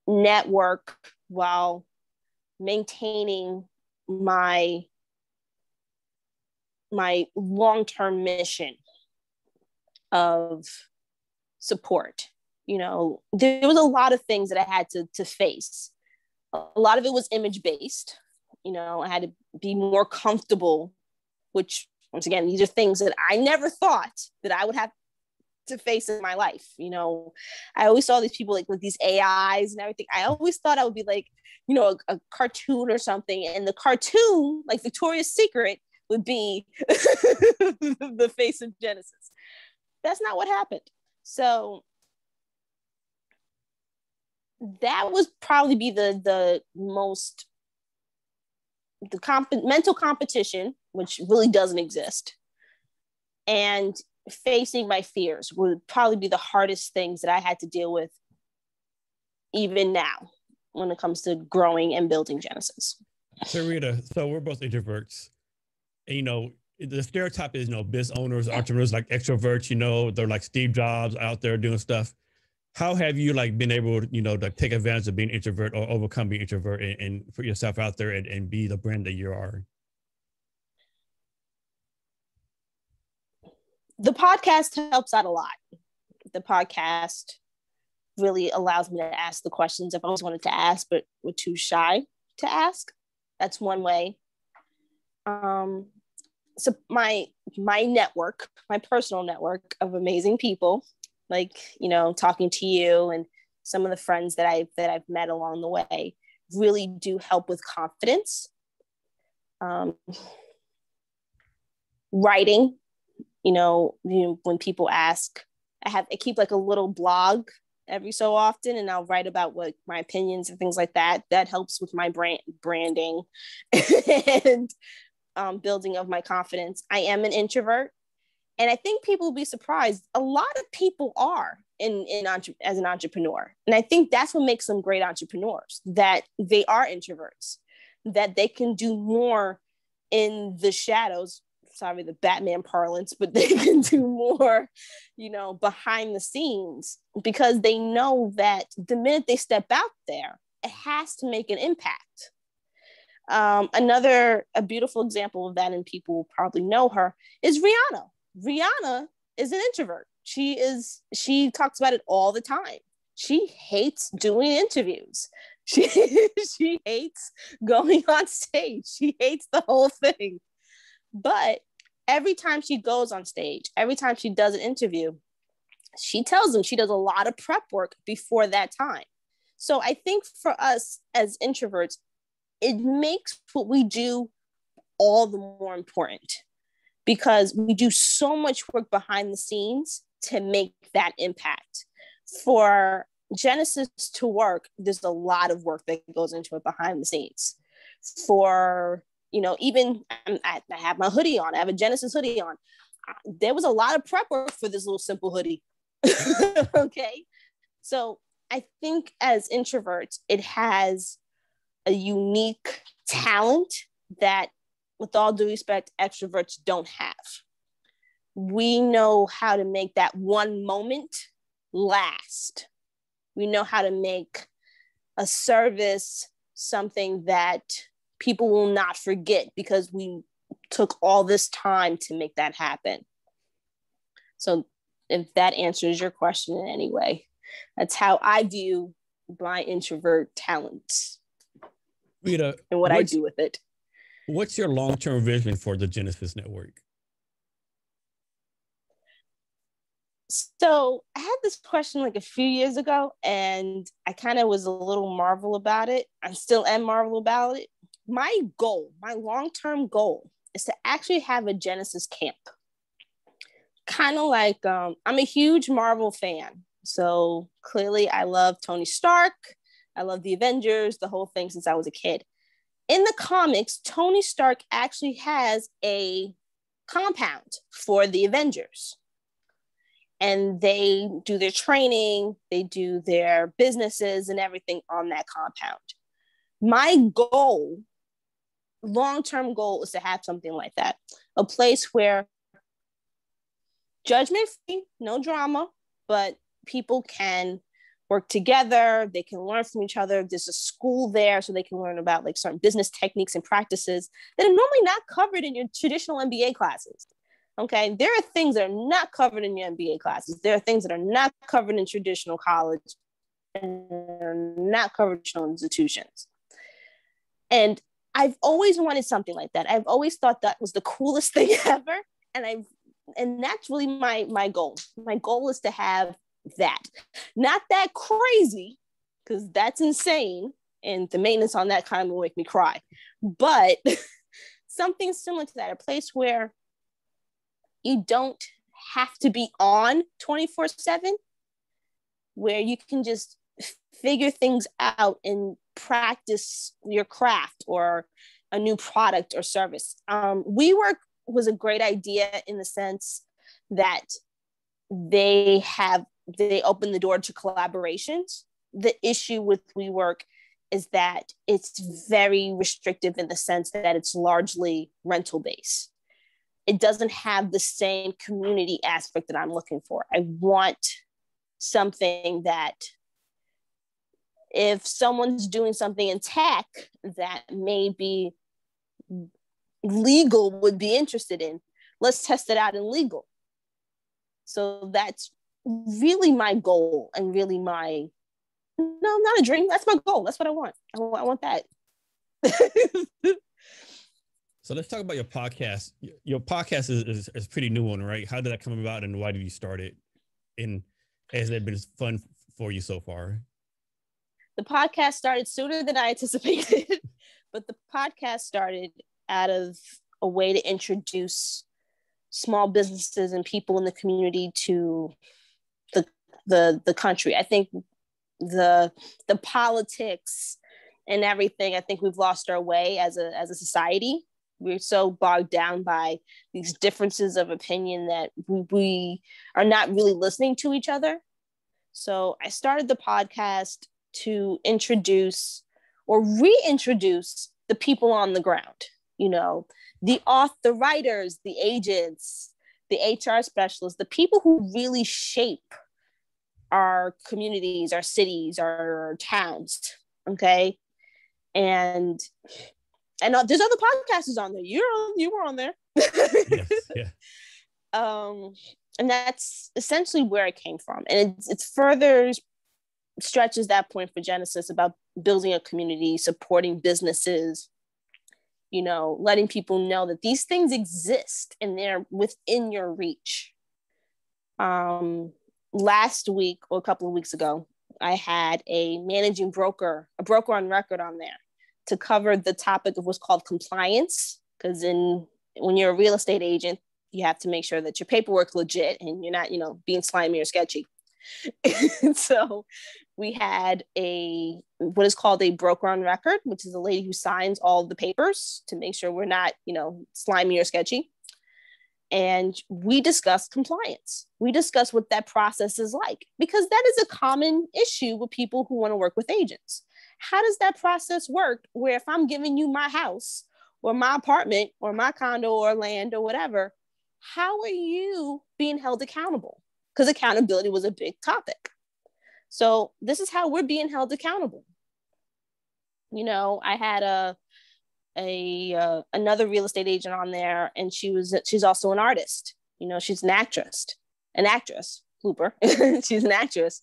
Speaker 1: network while maintaining my my long-term mission of support you know there was a lot of things that i had to to face. A lot of it was image based you know i had to be more comfortable which once again these are things that i never thought that i would have to face in my life you know. I always saw these people like with these ais and everything. I always thought i would be like you know a, a cartoon or something and the cartoon like victoria's secret would be the face of genesis. That's not what happened. So that was probably be the the most the comp- mental competition which really doesn't exist and facing my fears would probably be the hardest things that i had to deal with even now when it comes to growing and building genesis.
Speaker 2: So rita so we're both introverts. And, you know the stereotype is you know business owners entrepreneurs like extroverts you know they're like steve jobs out there doing stuff how have you like been able to, you know, to take advantage of being introvert or overcome being introvert and, and put yourself out there and, and be the brand that you are?
Speaker 1: The podcast helps out a lot. The podcast really allows me to ask the questions I've always wanted to ask, but were too shy to ask. That's one way. Um, so my my network, my personal network of amazing people like you know talking to you and some of the friends that i that i've met along the way really do help with confidence. Um, writing you know, you know when people ask i have i keep like a little blog every so often and i'll write about what my opinions and things like that. That helps with my brand branding and um, building of my confidence. I am an introvert and I think people will be surprised. A lot of people are in, in as an entrepreneur. And I think that's what makes them great entrepreneurs, that they are introverts, that they can do more in the shadows. Sorry, the Batman parlance, but they can do more, you know, behind the scenes because they know that the minute they step out there, it has to make an impact. Um, another a beautiful example of that, and people will probably know her, is Rihanna. Rihanna is an introvert. She is she talks about it all the time. She hates doing interviews. She she hates going on stage. She hates the whole thing. But every time she goes on stage, every time she does an interview, she tells them she does a lot of prep work before that time. So I think for us as introverts, it makes what we do all the more important because we do so much work behind the scenes to make that impact. For Genesis to work, there's a lot of work that goes into it behind the scenes. For, you know, even um, I, I have my hoodie on, I have a Genesis hoodie on. Uh, there was a lot of prep work for this little simple hoodie. okay. So I think as introverts, it has a unique talent that, with all due respect, extroverts don't have. We know how to make that one moment last. We know how to make a service something that people will not forget because we took all this time to make that happen. So, if that answers your question in any way, that's how I view my introvert talents
Speaker 2: Rita,
Speaker 1: and what I do with it.
Speaker 2: What's your long term vision for the Genesis Network?
Speaker 1: So I had this question like a few years ago, and I kind of was a little marvel about it. I still am marvel about it. My goal, my long term goal, is to actually have a Genesis camp. Kind of like um, I'm a huge Marvel fan, so clearly I love Tony Stark. I love the Avengers, the whole thing since I was a kid. In the comics, Tony Stark actually has a compound for the Avengers and they do their training, they do their businesses and everything on that compound. My goal, long term goal, is to have something like that a place where judgment free, no drama, but people can work together they can learn from each other there's a school there so they can learn about like certain business techniques and practices that are normally not covered in your traditional mba classes Okay, there are things that are not covered in your MBA classes. There are things that are not covered in traditional college and not covered in institutions. And I've always wanted something like that. I've always thought that was the coolest thing ever. And I've and that's really my my goal. My goal is to have that. Not that crazy, because that's insane. And the maintenance on that kind of will make me cry. But something similar to that, a place where you don't have to be on 24 7 where you can just figure things out and practice your craft or a new product or service um, WeWork was a great idea in the sense that they have they open the door to collaborations the issue with WeWork is that it's very restrictive in the sense that it's largely rental based it doesn't have the same community aspect that I'm looking for. I want something that if someone's doing something in tech that maybe legal would be interested in, let's test it out in legal. So that's really my goal and really my no, not a dream. That's my goal. That's what I want. I want, I want that.
Speaker 2: So let's talk about your podcast. Your podcast is, is, is pretty new one, right? How did that come about and why did you start it? And has it been fun for you so far?
Speaker 1: The podcast started sooner than I anticipated, but the podcast started out of a way to introduce small businesses and people in the community to the the country. I think the the politics and everything, I think we've lost our way as a as a society we're so bogged down by these differences of opinion that we, we are not really listening to each other. So I started the podcast to introduce or reintroduce the people on the ground, you know, the author, the writers, the agents, the HR specialists, the people who really shape our communities, our cities, our towns. Okay. And and uh, there's other podcasts on there. You're on, you were on there. yes, yeah. Um, and that's essentially where it came from, and it's it's further stretches that point for Genesis about building a community, supporting businesses, you know, letting people know that these things exist and they're within your reach. Um, last week or a couple of weeks ago, I had a managing broker, a broker on record on there to cover the topic of what's called compliance because in when you're a real estate agent you have to make sure that your paperwork's legit and you're not you know being slimy or sketchy. So we had a what is called a broker on record which is a lady who signs all the papers to make sure we're not you know slimy or sketchy and we discuss compliance. We discuss what that process is like because that is a common issue with people who want to work with agents. How does that process work where if i'm giving you my house or my apartment or my condo or land or whatever how are you being held accountable? Because accountability was a big topic. So this is how we're being held accountable. You know i had a a uh, another real estate agent on there and she was she's also an artist you know she's an actress an actress Hooper. she's an actress.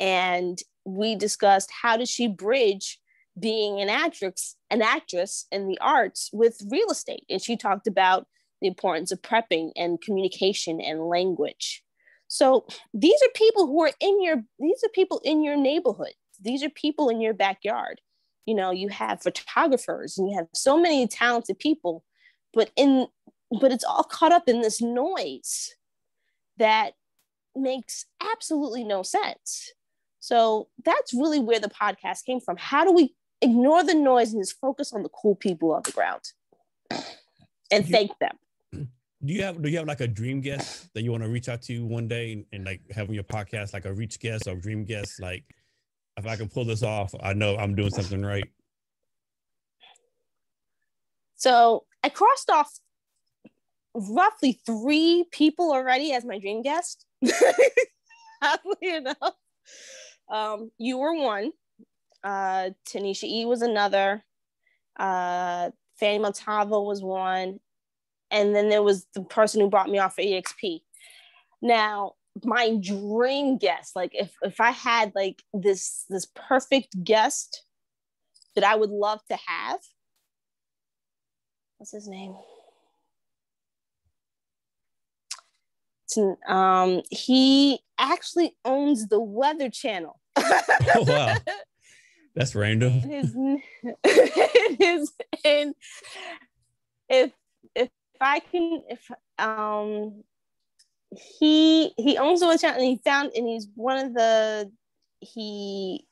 Speaker 1: And we discussed how does she bridge being an actress, an actress in the arts with real estate. And she talked about the importance of prepping and communication and language. So these are people who are in your, these are people in your neighborhood. These are people in your backyard. You know, you have photographers and you have so many talented people, but in but it's all caught up in this noise that makes absolutely no sense. So that's really where the podcast came from. How do we ignore the noise and just focus on the cool people on the ground and thank them?
Speaker 2: Do you have do you have like a dream guest that you want to reach out to one day and, and like having your podcast like a reach guest or dream guest? Like if I can pull this off, I know I'm doing something right.
Speaker 1: So I crossed off roughly three people already as my dream guest. Happily enough. Um, you were one. Uh, Tanisha E was another. Uh, Fanny Montavo was one. And then there was the person who brought me off of EXP. Now, my dream guest, like if if I had like this this perfect guest that I would love to have, what's his name? um, he actually owns the Weather Channel. oh,
Speaker 2: wow. That's random.
Speaker 1: His, his, and if if I can if um he he owns the Channel and he found and he's one of the he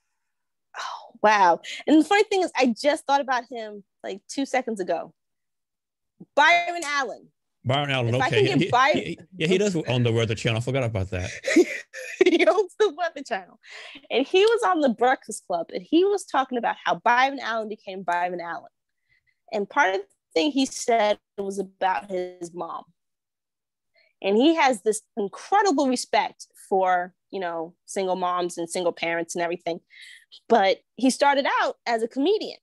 Speaker 1: oh wow. And the funny thing is I just thought about him like two seconds ago. Byron Allen.
Speaker 2: Byron Allen, okay. He, he, yeah, he does on the Weather Channel. I forgot about that.
Speaker 1: he owns the Weather Channel. And he was on the Breakfast Club and he was talking about how Byron Allen became Byron Allen. And part of the thing he said was about his mom. And he has this incredible respect for, you know, single moms and single parents and everything. But he started out as a comedian.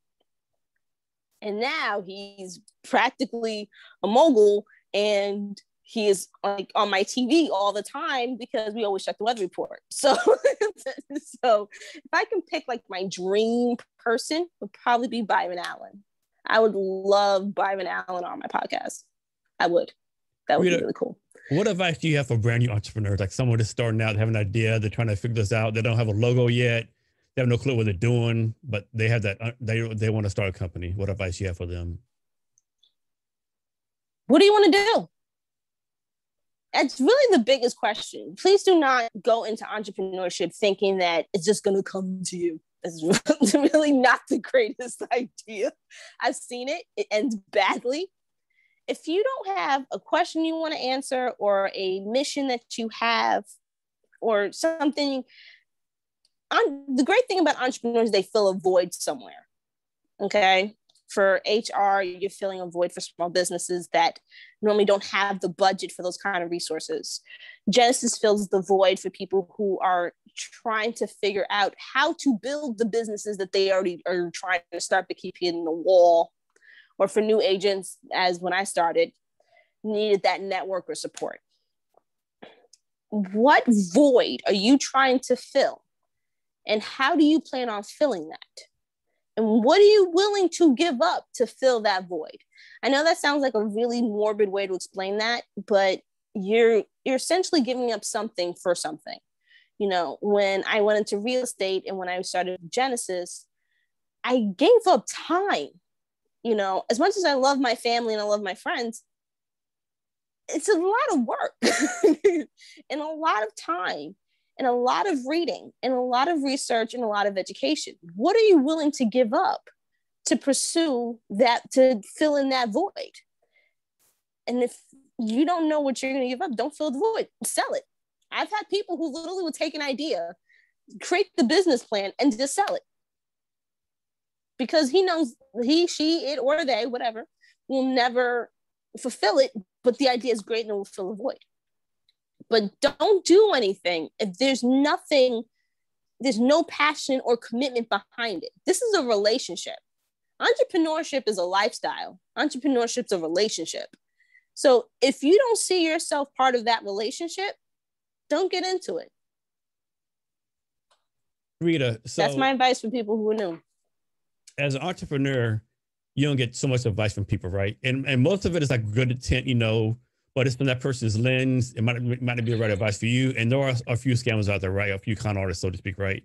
Speaker 1: And now he's practically a mogul and he is like on my TV all the time because we always check the weather report. So, so if I can pick like my dream person, would probably be Byron Allen. I would love Byron Allen on my podcast. I would. That would be really cool.
Speaker 2: What advice do you have for brand new entrepreneurs, like someone just starting out, have an idea, they're trying to figure this out, they don't have a logo yet, they have no clue what they're doing, but they have that uh, they they want to start a company. What advice do you have for them?
Speaker 1: What do you want to do? It's really the biggest question. Please do not go into entrepreneurship thinking that it's just going to come to you. It's really not the greatest idea. I've seen it, it ends badly. If you don't have a question you want to answer or a mission that you have or something, the great thing about entrepreneurs, they fill a void somewhere. Okay for HR, you're filling a void for small businesses that normally don't have the budget for those kind of resources. Genesis fills the void for people who are trying to figure out how to build the businesses that they already are trying to start but keep hitting the wall. Or for new agents, as when I started, needed that network or support. What void are you trying to fill? And how do you plan on filling that? And what are you willing to give up to fill that void? I know that sounds like a really morbid way to explain that, but you're you're essentially giving up something for something. You know, when I went into real estate and when I started Genesis, I gave up time. You know, as much as I love my family and I love my friends, it's a lot of work and a lot of time and a lot of reading and a lot of research and a lot of education. What are you willing to give up to pursue that, to fill in that void? And if you don't know what you're going to give up, don't fill the void, sell it. I've had people who literally will take an idea, create the business plan, and just sell it. Because he knows he, she, it, or they, whatever, will never fulfill it. But the idea is great and it will fill a void. But don't do anything if there's nothing, there's no passion or commitment behind it. This is a relationship. Entrepreneurship is a lifestyle, entrepreneurship is a relationship. So if you don't see yourself part of that relationship, don't get into it.
Speaker 2: Rita, so
Speaker 1: that's my advice for people who are new.
Speaker 2: As an entrepreneur, you don't get so much advice from people, right? And and most of it is like good intent, you know, but it's from that person's lens. It might it might not be the right advice for you. And there are a few scammers out there, right? A few con artists, so to speak, right?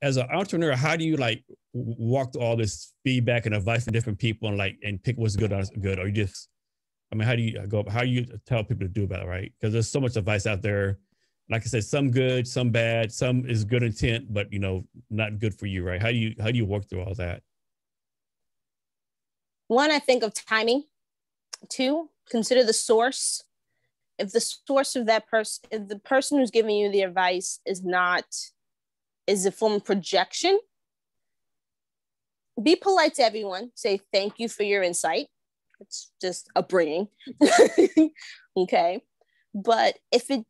Speaker 2: As an entrepreneur, how do you like walk through all this feedback and advice from different people and like and pick what's good or good, or you just I mean, how do you uh, go? How do you tell people to do about it, right? Because there's so much advice out there. Like I said, some good, some bad, some is good intent, but you know, not good for you, right? How do you how do you work through all that?
Speaker 1: One, I think of timing. Two, consider the source. If the source of that person, if the person who's giving you the advice is not, is a form of projection, be polite to everyone. Say thank you for your insight it's just upbringing okay but if it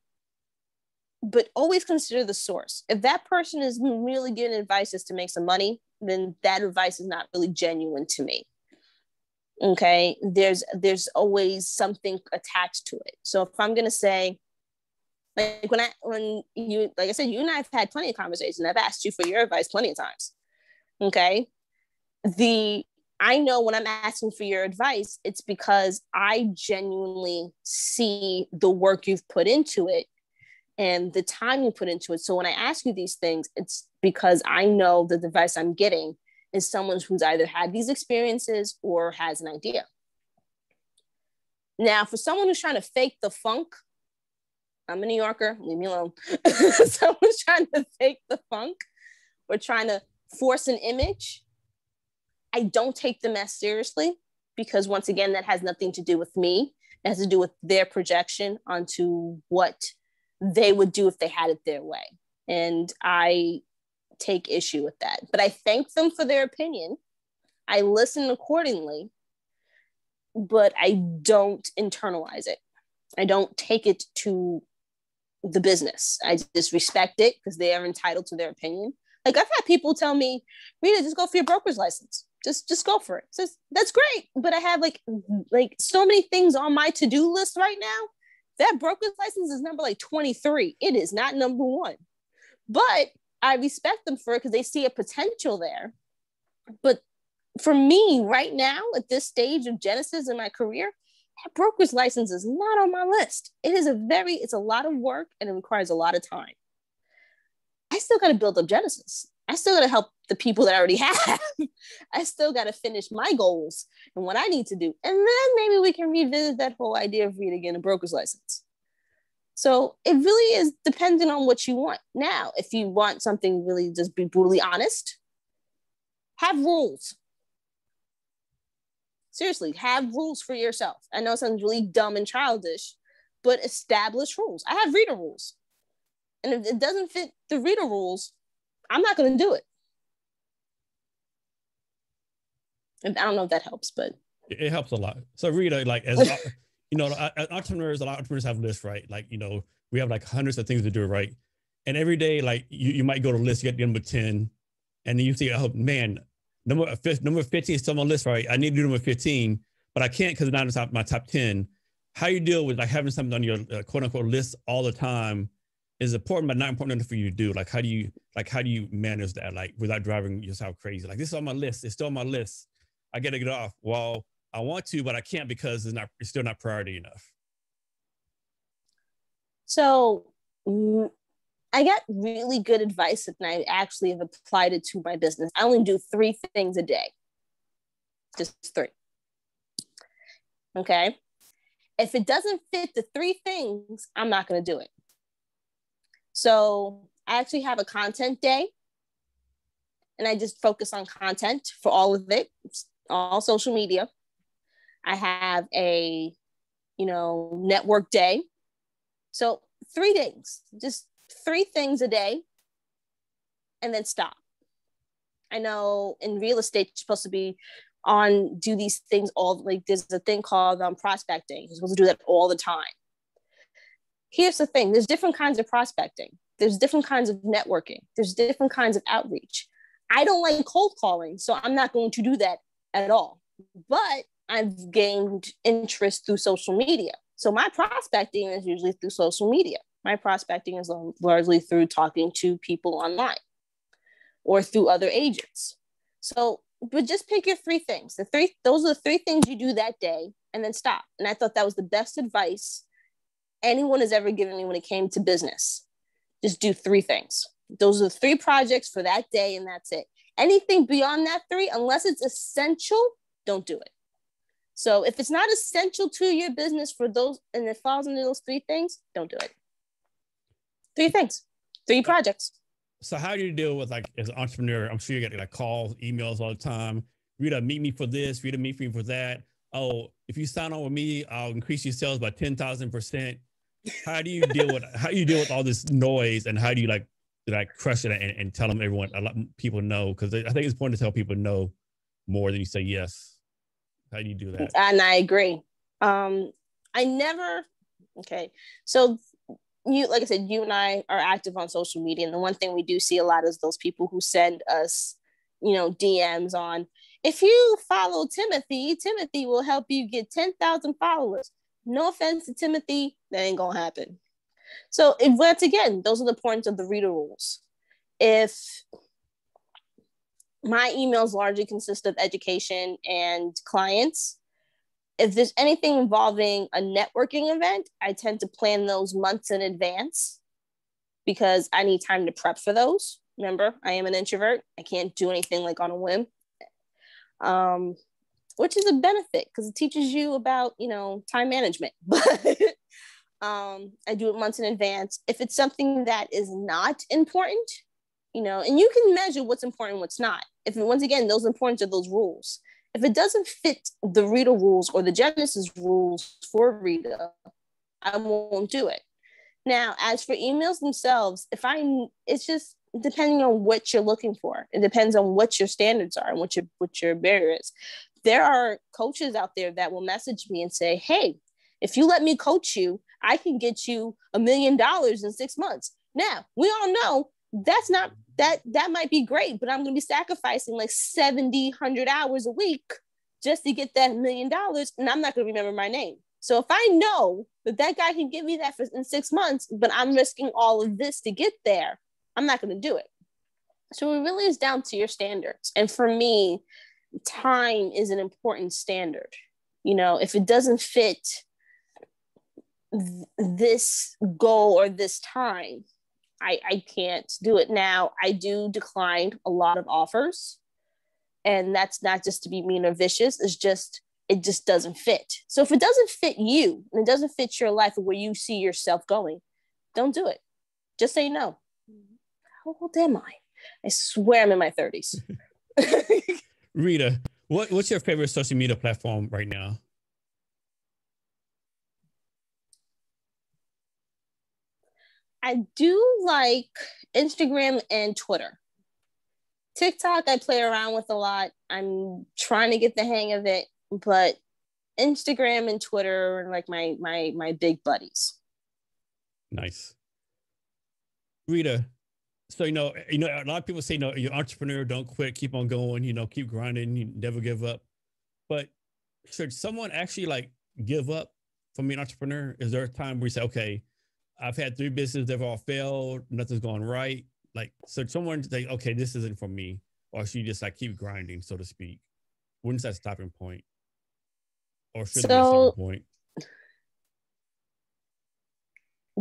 Speaker 1: but always consider the source if that person is really giving advice is to make some money then that advice is not really genuine to me okay there's there's always something attached to it. So if i'm going to say like when i when you like i said you and i've had plenty of conversations. I've asked you for your advice plenty of times okay? The I know when I'm asking for your advice, it's because I genuinely see the work you've put into it and the time you put into it. So when I ask you these things, it's because I know the advice I'm getting is someone who's either had these experiences or has an idea. Now, for someone who's trying to fake the funk, I'm a New Yorker, leave me alone. Someone's trying to fake the funk or trying to force an image I don't take them as seriously because once again, that has nothing to do with me. It has to do with their projection onto what they would do if they had it their way. And I take issue with that. But I thank them for their opinion. I listen accordingly, but I don't internalize it. I don't take it to the business. I just respect it because they are entitled to their opinion. Like I've had people tell me, Rita, just go for your broker's license just just go for it so that's great but i have like like so many things on my to-do list right now that broker's license is number like 23 it is not number one but i respect them for it because they see a potential there but for me right now at this stage of genesis in my career that broker's license is not on my list it is a very it's a lot of work and it requires a lot of time i still got to build up genesis I still got to help the people that I already have. I still got to finish my goals and what I need to do. And then maybe we can revisit that whole idea of reading in a broker's license. So it really is dependent on what you want. Now, if you want something really just be brutally honest, have rules. Seriously, have rules for yourself. I know it sounds really dumb and childish, but establish rules. I have Rita rules. And if it doesn't fit the Rita rules, I'm not going to do it. I don't know if that helps, but
Speaker 2: it helps a lot. So Rita, like as you know, entrepreneurs, a lot of entrepreneurs have lists, right? Like you know, we have like hundreds of things to do, right? And every day, like you, you might go to list, you get number ten, and then you see, oh man, number number fifteen is still on my list, right? I need to do number fifteen, but I can't because it's not in top, my top ten. How you deal with like having something on your uh, quote unquote list all the time is important, but not important enough for you to do. Like, how do you like how do you manage that? Like, without driving yourself crazy. Like, this is on my list. It's still on my list. I got to get off. Well, I want to, but I can't because it's not. It's still not priority enough.
Speaker 1: So, mm, I got really good advice, and I actually have applied it to my business. I only do three things a day. Just three. Okay. If it doesn't fit the three things, I'm not going to do it. So I actually have a content day and I just focus on content for all of it, all social media. I have a, you know, network day. So three things, just three things a day and then stop. I know in real estate, you're supposed to be on do these things all like there's a thing called um, prospecting. You're supposed to do that all the time. Here's the thing: there's different kinds of prospecting. There's different kinds of networking. There's different kinds of outreach. I don't like cold calling, so I'm not going to do that at all. But I've gained interest through social media. So my prospecting is usually through social media. My prospecting is largely through talking to people online or through other agents. So, but just pick your three things. The three, those are the three things you do that day and then stop. And I thought that was the best advice anyone has ever given me when it came to business. Just do three things. Those are the three projects for that day, and that's it. Anything beyond that three, unless it's essential, don't do it. So if it's not essential to your business for those and it falls into those three things, don't do it. Three things, three projects.
Speaker 2: So how do you deal with like as an entrepreneur? I'm sure you get like calls, emails all the time. Rita, meet me for this. Rita, meet me for that. Oh, if you sign on with me, I'll increase your sales by ten thousand percent. How do you deal with how do you deal with all this noise and how do you like like crush it and, and tell them everyone a lot people know because I think it's important to tell people no more than you say yes. How do you do that?
Speaker 1: And I agree. Um, I never. Okay, so you like I said, you and I are active on social media, and the one thing we do see a lot is those people who send us, you know, DMs on. If you follow Timothy, Timothy will help you get ten thousand followers. No offense to Timothy, that ain't gonna happen. So, once again, those are the points of the Rita rules. If my emails largely consist of education and clients, if there's anything involving a networking event, I tend to plan those months in advance because I need time to prep for those. Remember, I am an introvert. I can't do anything like on a whim. Um, which is a benefit because it teaches you about, you know, time management. But um, I do it months in advance. If it's something that is not important, you know, and you can measure what's important, what's not. If once again, those important are those rules. If it doesn't fit the Rita rules or the Genesis rules for Rita, I won't do it. Now, as for emails themselves, if I, it's just depending on what you're looking for. It depends on what your standards are and what your what your barrier is. There are coaches out there that will message me and say, "Hey, if you let me coach you, I can get you a million dollars in six months." Now, we all know that's not that that might be great but i'm going to be sacrificing like 70 100 hours a week just to get that million dollars and i'm not going to remember my name. So if i know that that guy can give me that for, in six months but i'm risking all of this to get there i'm not going to do it. So it really is down to your standards. And for me time is an important standard. You know if it doesn't fit th- this goal or this time I, I can't do it now. I do decline a lot of offers. And that's not just to be mean or vicious, it's just, it just doesn't fit. So if it doesn't fit you and it doesn't fit your life or where you see yourself going, don't do it. Just say no. How old am I? I swear I'm in my 30s.
Speaker 2: Rita, what, what's your favorite social media platform right now?
Speaker 1: I do like Instagram and Twitter. TikTok, I play around with a lot. I'm trying to get the hang of it, but Instagram and Twitter are like my my my big buddies.
Speaker 2: Nice. Rita, so you know, you know, a lot of people say, no, you're entrepreneur, don't quit, keep on going, you know, keep grinding, you never give up. But should someone actually like give up from being an entrepreneur? Is there a time where you say, okay, I've had three businesses that have all failed. Nothing's going right. Like, so someone say, okay, this isn't for me, or should you just like keep grinding, so to speak? When's that stopping point? Or should so, there be a stopping point?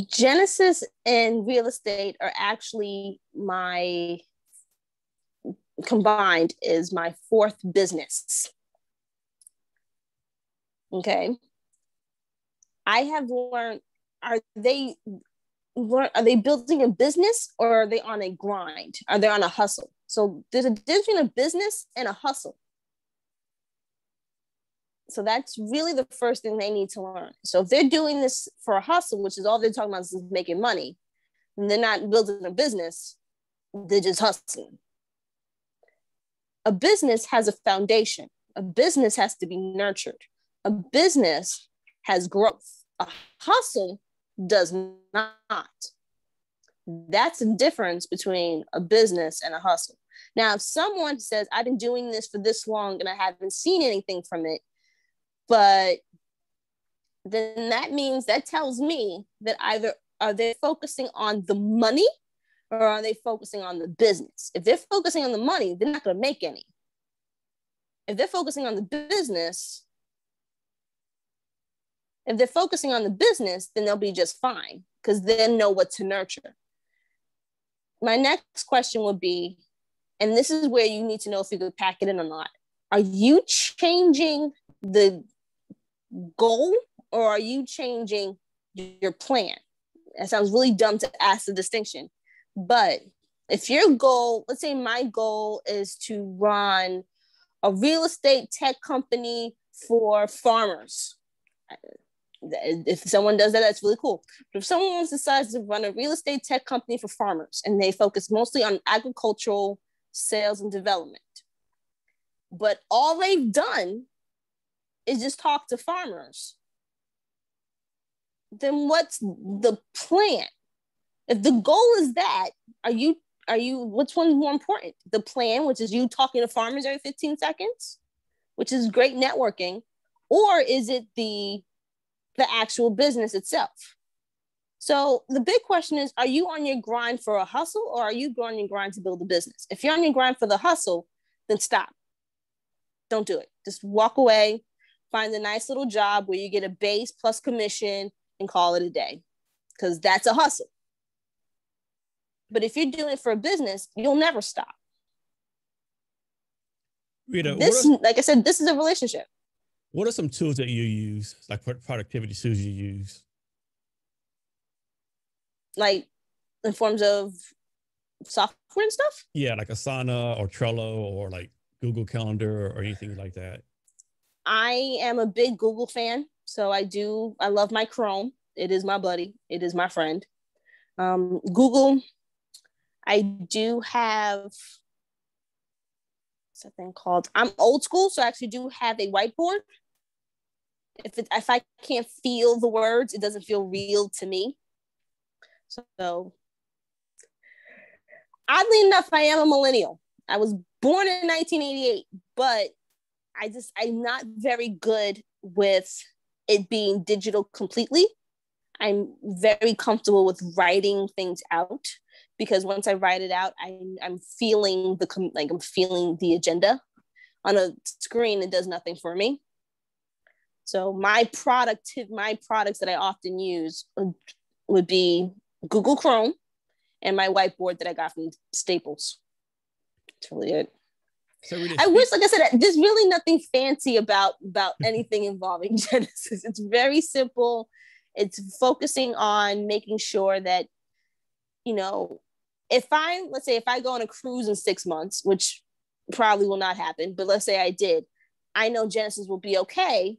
Speaker 1: Genesis and real estate are actually my combined is my fourth business. Okay. I have learned are they are they building a business or are they on a grind? Are they on a hustle? So there's a difference between a business and a hustle. So that's really the first thing they need to learn. So if they're doing this for a hustle, which is all they're talking about is making money, and they're not building a business, they're just hustling. A business has a foundation. A business has to be nurtured. A business has growth. A hustle does not. That's the difference between a business and a hustle. Now, if someone says, I've been doing this for this long and I haven't seen anything from it, but then that means that tells me that either are they focusing on the money or are they focusing on the business? If they're focusing on the money, they're not going to make any. If they're focusing on the business, if they're focusing on the business, then they'll be just fine because they know what to nurture. My next question would be, and this is where you need to know if you could pack it in or not. Are you changing the goal or are you changing your plan? It sounds really dumb to ask the distinction, but if your goal, let's say my goal is to run a real estate tech company for farmers. If someone does that, that's really cool. But if someone decides to run a real estate tech company for farmers and they focus mostly on agricultural sales and development, but all they've done is just talk to farmers, then what's the plan? If the goal is that, are you are you which one's more important? The plan, which is you talking to farmers every 15 seconds, which is great networking, or is it the the actual business itself? So the big question is, are you on your grind for a hustle or are you on your grind to build a business? If you're on your grind for the hustle, then stop. Don't do it. Just walk away, find a nice little job where you get a base plus commission and call it a day because that's a hustle. But if you're doing it for a business, you'll never stop. Rita, this, like I said, this is a relationship.
Speaker 2: What are some tools that you use, like productivity tools you use?
Speaker 1: Like in forms of software and stuff?
Speaker 2: Yeah, like Asana or Trello or like Google Calendar or anything like that.
Speaker 1: I am a big Google fan. So I do, I love my Chrome. It is my buddy, it is my friend. Um, Google, I do have something called, I'm old school, so I actually do have a whiteboard. If, it, if I can't feel the words, it doesn't feel real to me. So, oddly enough, I am a millennial. I was born in 1988, but I just, I'm not very good with it being digital completely. I'm very comfortable with writing things out because once I write it out, I'm, I'm feeling the like I'm feeling the agenda. On a screen, it does nothing for me. So my product, my products that I often use would be Google Chrome and my whiteboard that I got from Staples. That's really it. So I wish, like I said, there's really nothing fancy about about anything involving Genesis. It's very simple. It's focusing on making sure that, you know, if I let's say if I go on a cruise in six months, which probably will not happen, but let's say I did, I know Genesis will be okay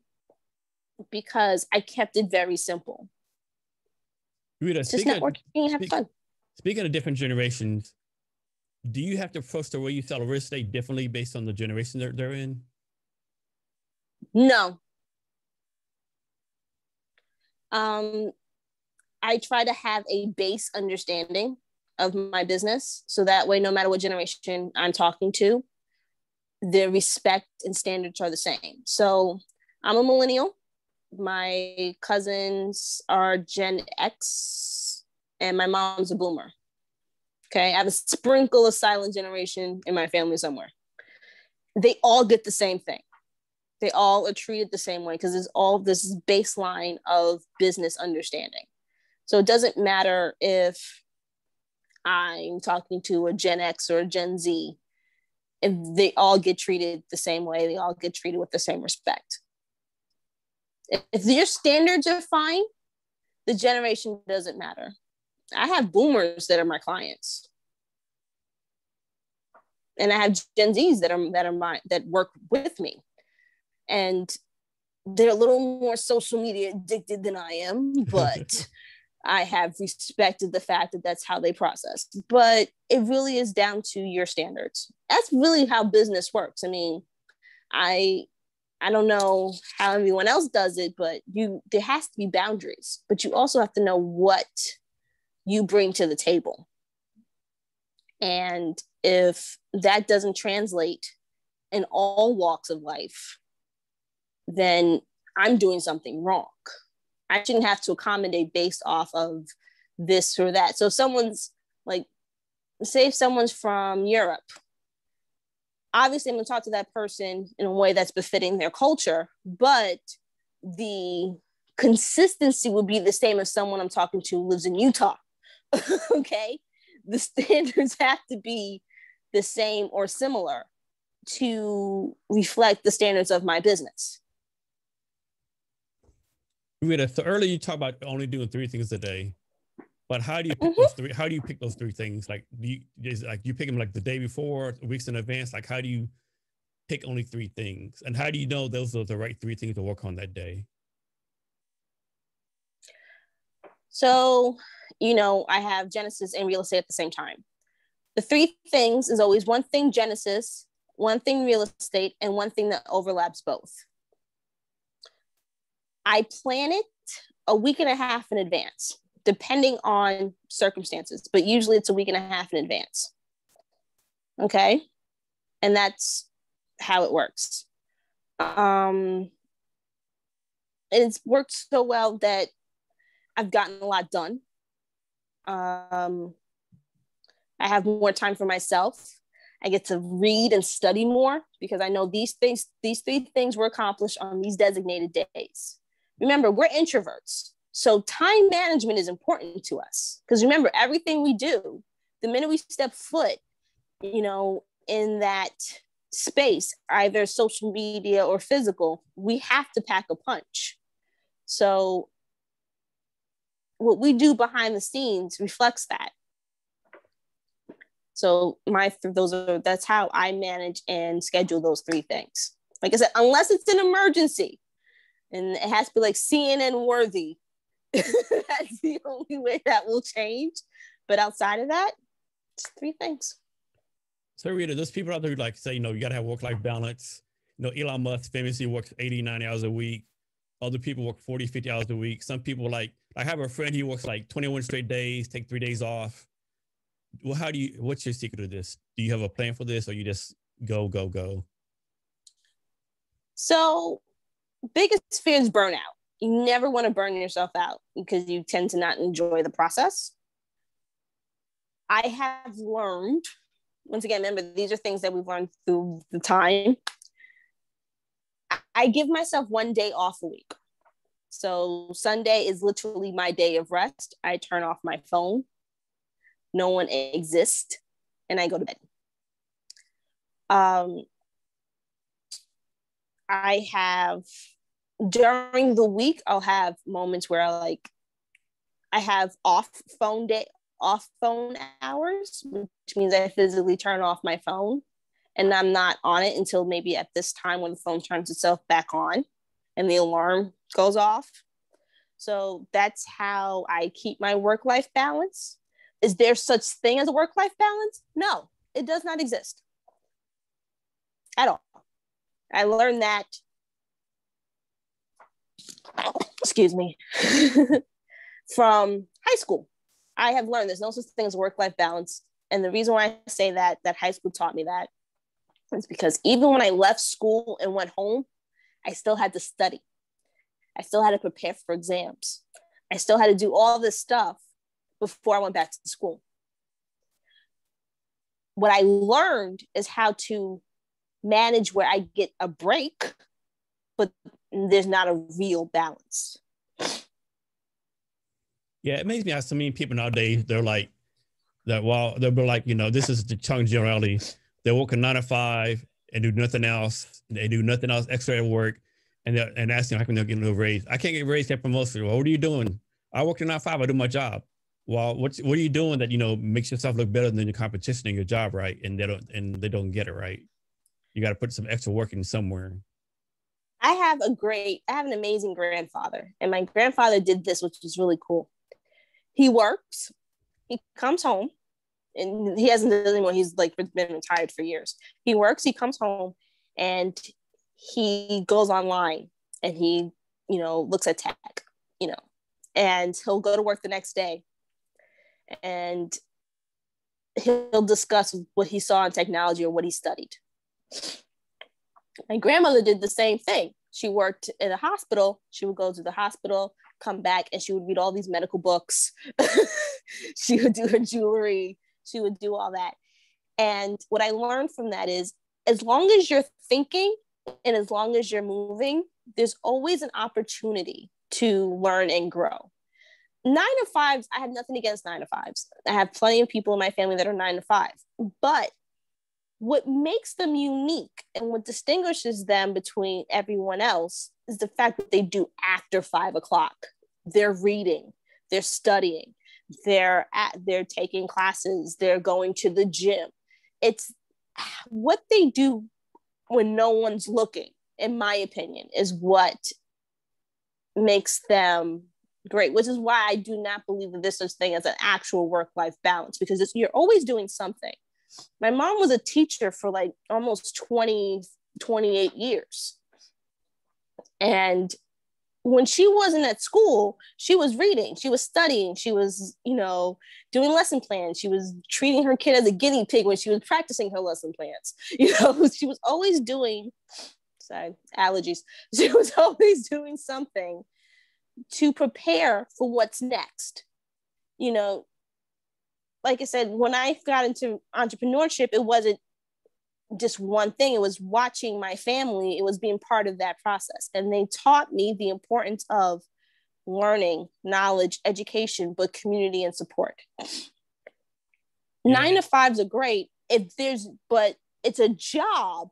Speaker 1: because I kept it very simple.
Speaker 2: Rita, just networking and have speak, fun. Speaking of different generations, do you have to approach the way you sell real estate differently based on the generation they're, they're in?
Speaker 1: No. Um, I try to have a base understanding of my business. So that way, no matter what generation I'm talking to, the respect and standards are the same. So I'm a millennial. My cousins are Gen X, and my mom's a boomer. Okay. I have a sprinkle of silent generation in my family somewhere. They all get the same thing. They all are treated the same way because there's all this baseline of business understanding. So it doesn't matter if I'm talking to a Gen X or a Gen Z, if they all get treated the same way, they all get treated with the same respect. If your standards are fine, the generation doesn't matter. I have boomers that are my clients. And I have Gen Zs that are that are my that work with me. And they're a little more social media addicted than I am, but I have respected the fact that that's how they process. But it really is down to your standards. That's really how business works. I mean, I I don't know how everyone else does it, but you there has to be boundaries. But you also have to know what you bring to the table. And if that doesn't translate in all walks of life, then I'm doing something wrong. I shouldn't have to accommodate based off of this or that. So if someone's like, say if someone's from Europe, obviously I'm gonna talk to that person in a way that's befitting their culture, but the consistency would be the same as someone I'm talking to lives in Utah. okay. The standards have to be the same or similar to reflect the standards of my business.
Speaker 2: Rita, so earlier you talked about only doing three things a day, but how do you pick mm-hmm. those three? How do you pick those three things? Like, do you is like you pick them like the day before, weeks in advance? Like, how do you pick only three things, and how do you know those are the right three things to work on that day?
Speaker 1: So, you know, I have Genesis and real estate at the same time. The three things is always one thing Genesis, one thing real estate, and one thing that overlaps both. I plan it a week and a half in advance, depending on circumstances, but usually it's a week and a half in advance. Okay. And that's how it works. Um, and it's worked so well that I've gotten a lot done. Um, I have more time for myself. I get to read and study more because I know these things, these three things were accomplished on these designated days. Remember, we're introverts. So time management is important to us because remember, everything we do, the minute we step foot, you know, in that space, either social media or physical, we have to pack a punch. So what we do behind the scenes reflects that. So my those are that's how I manage and schedule those three things. Like I said, unless it's an emergency, and it has to be like CNN worthy. That's the only way that will change. But outside of that, it's three things.
Speaker 2: So Rita, there's people out there who like say, you know, you gotta have work-life balance. You know, Elon Musk famously works 80, 90 hours a week. Other people work 40, 50 hours a week. Some people like, I have a friend, he works like 21 straight days, take three days off. Well, how do you, what's your secret to this? Do you have a plan for this or you just go, go, go?
Speaker 1: So biggest fear is burnout. You never want to burn yourself out because you tend to not enjoy the process. I have learned, once again, remember, these are things that we've learned through the time. I give myself one day off a week. So Sunday is literally my day of rest. I turn off my phone. No one exists and I go to bed. Um, I have during the week, I'll have moments where I like I have off phone day off phone hours, which means I physically turn off my phone and I'm not on it until maybe at this time when the phone turns itself back on and the alarm goes off. So that's how I keep my work life balance. Is there such thing as a work life balance? No, it does not exist at all. I learned that excuse me, from high school. I have learned there's no such thing as work-life balance. And the reason why I say that, that high school taught me that is because even when I left school and went home, I still had to study. I still had to prepare for exams. I still had to do all this stuff before I went back to school. What I learned is how to manage where I get a break, but there's not a real balance.
Speaker 2: Yeah, it makes me ask so many people nowadays, they're like, that while they'll be like, you know, this is the chunk generality. They work a nine to five and do nothing else. They do nothing else extra work. And they're and asking how can they get no raise. I can't get raised at promotion. Well, what are you doing? I work a nine to five, I do my job. Well, what what are you doing that you know makes yourself look better than your competition in your job, right? And they don't and they don't get it right. You got to put some extra work in somewhere.
Speaker 1: I have a great, I have an amazing grandfather, and my grandfather did this, which is really cool. he works, he comes home, and he hasn't done anymore. He's like been retired for years. He works, he comes home, and he goes online and he, you know, looks at tech, you know, and he'll go to work the next day and he'll discuss what he saw in technology or what he studied. My grandmother did the same thing. She worked in a hospital. She would go to the hospital, come back, and she would read all these medical books. she would do her jewelry. She would do all that. And what I learned from that is as long as you're thinking and as long as you're moving, there's always an opportunity to learn and grow. Nine to fives, I have nothing against nine to fives. I have plenty of people in my family that are nine to five. But what makes them unique and what distinguishes them between everyone else is the fact that they do after five o'clock. They're reading, they're studying, they're at they're taking classes, they're going to the gym. It's what they do when no one's looking, in my opinion, is what makes them great, which is why I do not believe that there's such thing as an actual work-life balance because you're always doing something my mom was a teacher for like almost 20 28 years. And when she wasn't at school she was reading she was studying she was you know doing lesson plans she was treating her kid as a guinea pig when she was practicing her lesson plans you know she was always doing sorry allergies she was always doing something to prepare for what's next you know like I said, when I got into entrepreneurship, it wasn't just one thing. It was watching my family, it was being part of that process. And they taught me the importance of learning, knowledge, education, but community and support. Yeah. Nine to fives are great if there's, but it's a job